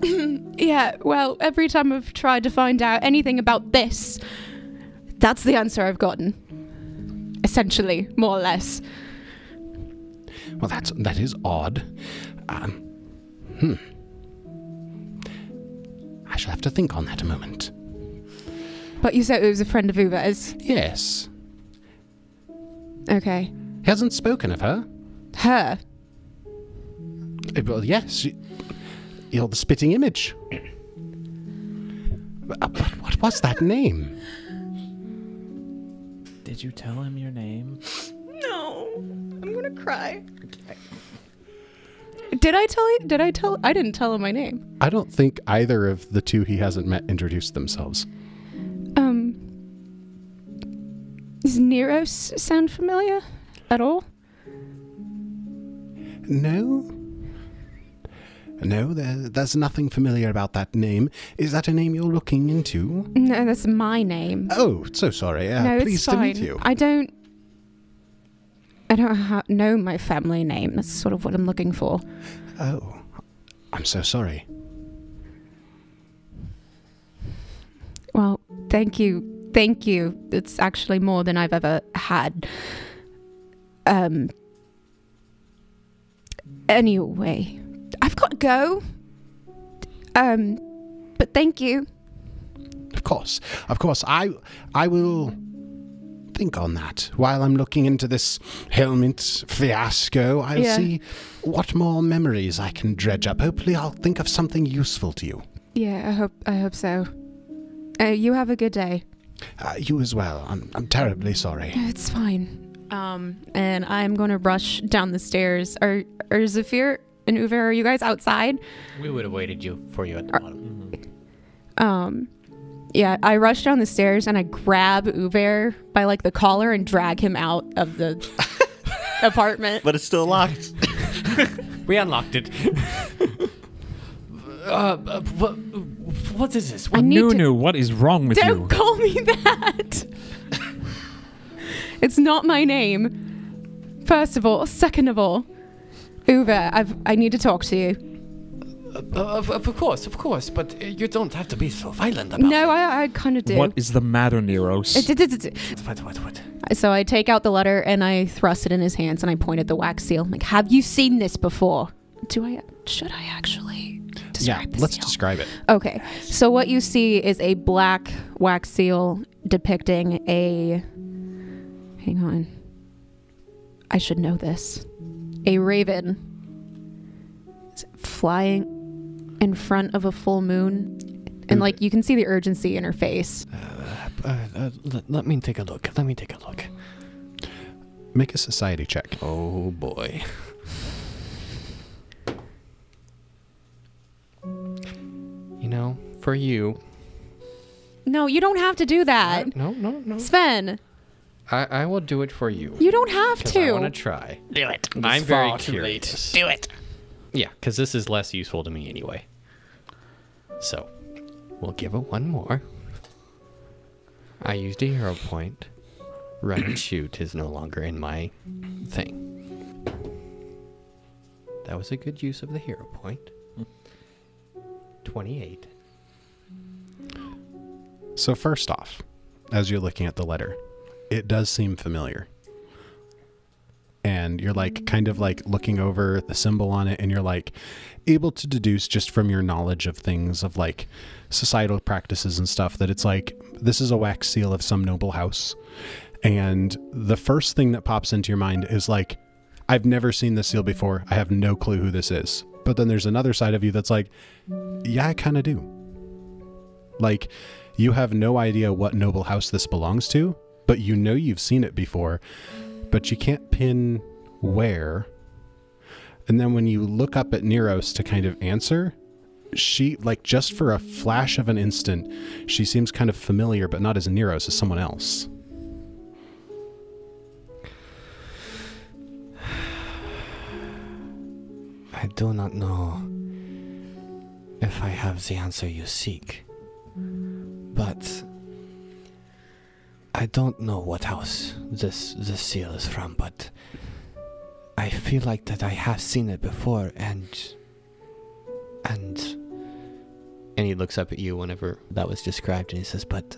Yeah, well, every time I've tried to find out anything about this, that's the answer I've gotten. Essentially, more or less. Well, that's that is odd. Um, hmm. I shall have to think on that a moment. But you said it was a friend of Uver's. Yes, Okay. he hasn't spoken of her. Her. Uh, Well, yes, y- you're the spitting image. Uh, But what was that name? Did you tell him your name? No. I'm gonna cry. Did I tell you? Did I tell? I didn't tell him my name. I don't think either of the two he hasn't met introduced themselves. Um. Does Neros sound familiar at all? No. No, there, there's nothing familiar about that name. Is that a name you're looking into? No, that's my name. Oh, so sorry. Uh, no, it's pleased fine. to meet you. I don't. I don't ha- know my family name. That's sort of what I'm looking for. Oh, I'm so sorry. Well, thank you, thank you. It's actually more than I've ever had. Um. Anyway, I've got to go. Um, but thank you. Of course, of course. I, I will think on that while I'm looking into this helmet fiasco. I'll Yeah. see what more memories I can dredge up. Hopefully, I'll think of something useful to you. Yeah, I hope I hope so. Uh, you have a good day. Uh, you as well. I'm, I'm terribly sorry. It's fine. Um, and I'm going to rush down the stairs. Are, are Zafir and Uver, are you guys outside? We would have waited you for you at the bottom. Um, yeah, I rush down the stairs and I grab Uver by like the collar and drag him out of the apartment. But it's still locked. We unlocked it. uh, uh, what, what is this? What, need to- Nunu, what is wrong with you? Don't you? call me that. it's not my name. First of all, second of all, Uver, I've I need to talk to you. uh, of, of course, of course, but uh, you don't have to be so violent about No, it. I I kind of do. What is the matter, Neros? What, what, what? So I take out the letter and I thrust it in his hands and I point at the wax seal. I'm like, "Have you seen this before?" Do I? Should I actually Yeah, describe the let's seal? describe it. Okay. So what you see is a black wax seal depicting a Hang on. I should know this. A raven flying in front of a full moon. And like you can see the urgency in her face. Uh, uh, let, let me take a look. Let me take a look. Make a society check. Oh boy. You know, for you. No, you don't have to do that. No, no, no. Sven, I, I will do it for you. you don't have to. I want to to. try. Do it. I'm very curious. Do it. Yeah, because this is less useful to me anyway. So, we'll give it one more. I used a hero point. Run and shoot is no longer in my thing. That was a good use of the hero point. 28. So first off, as you're looking at the letter, it does seem familiar. And you're like kind of like looking over the symbol on it and you're like able to deduce just from your knowledge of things of like societal practices and stuff that it's like this is a wax seal of some noble house. And the first thing that pops into your mind is like I've never seen this seal before. I have no clue who this is. But then there's another side of you that's like yeah, I kind of do. Like, you have no idea what noble house this belongs to, but you know you've seen it before, but you can't pin where. And then when you look up at Neros to kind of answer, she, like, just for a flash of an instant, she seems kind of familiar, but not as Neros, as someone else. I do not know if I have the answer you seek, but I don't know what house this this seal is from, but I feel like that I have seen it before, and and And he looks up at you whenever that was described and he says, but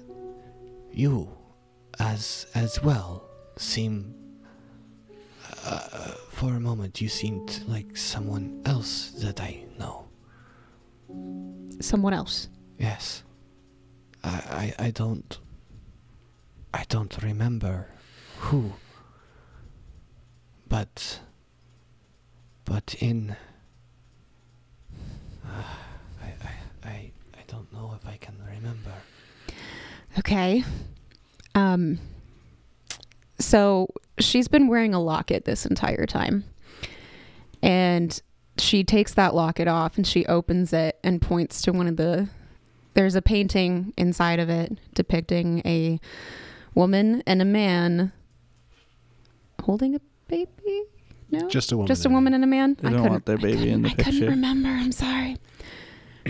you, as as well, seem. Uh, for a moment, you seemed like someone else that I know. Someone else. Yes. I, I I don't I don't remember who. But but in I, I I I don't know if I can remember. Okay. Um so she's been wearing a locket this entire time. And she takes that locket off and she opens it and points to one of the there's a painting inside of it depicting a woman and a man holding a baby. No, Just a woman. just a and woman and a man. They don't couldn't- want their I baby couldn't- in the I couldn't remember. I'm sorry.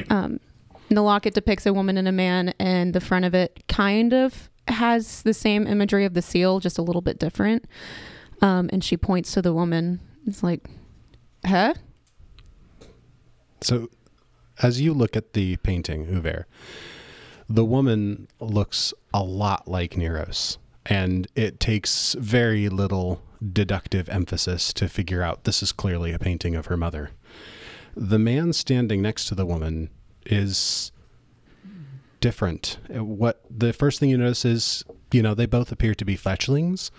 Um, the locket depicts a woman and a man, and the front of it kind of has the same imagery of the seal, just a little bit different. Um, and she points to the woman. It's like, huh? So, as you look at the painting, Uver, the woman looks a lot like Neros, and it takes very little deductive emphasis to figure out this is clearly a painting of her mother. The man standing next to the woman is different. What the first thing you notice is, you know, they both appear to be fetchlings,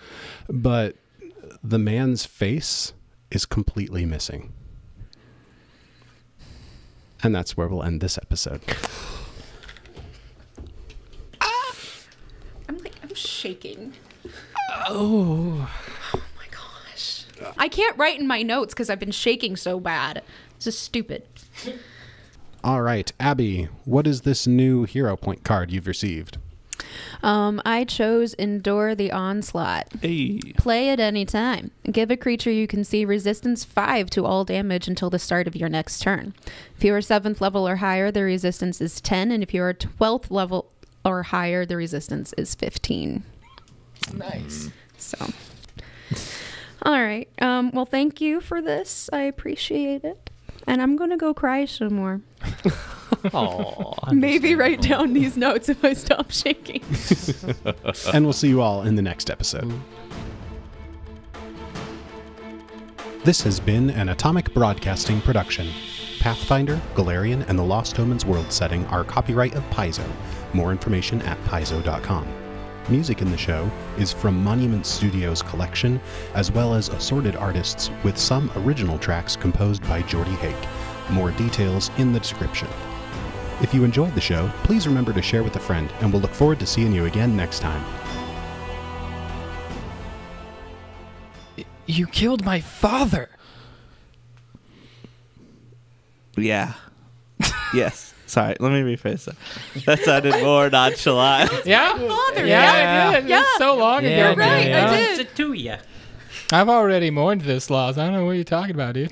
but the man's face is completely missing. And that's where we'll end this episode. I'm like, I'm shaking. Oh. I can't write in my notes because I've been shaking so bad. This is stupid. All right, Abby, what is this new hero point card you've received? Um, I chose Endure the Onslaught. Hey. Play at any time. Give a creature you can see resistance 5 to all damage until the start of your next turn. If you are 7th level or higher, the resistance is 10, and if you are 12th level or higher, the resistance is 15. Nice. So, all right. Um, well, thank you for this. I appreciate it. And I'm going to go cry some more. Oh, Maybe write down these notes if I stop shaking. and we'll see you all in the next episode. This has been an Atomic Broadcasting production. Pathfinder, Golarion, and the Lost Omens world setting are copyright of Paizo. More information at paizo.com. Music in the show is from Monument Studios' collection, as well as assorted artists, with some original tracks composed by Jordy Hake. More details in the description. If you enjoyed the show, please remember to share with a friend, and we'll look forward to seeing you again next time. You killed my father. Yeah. yes. Sorry, let me rephrase that. That sounded more nonchalant. Yeah. Father, Yeah, yeah. I did. Yeah. It's so long Yeah, ago. right, man. I Yeah. did. it to ya. I've already mourned this loss. I don't know what you're talking about, dude.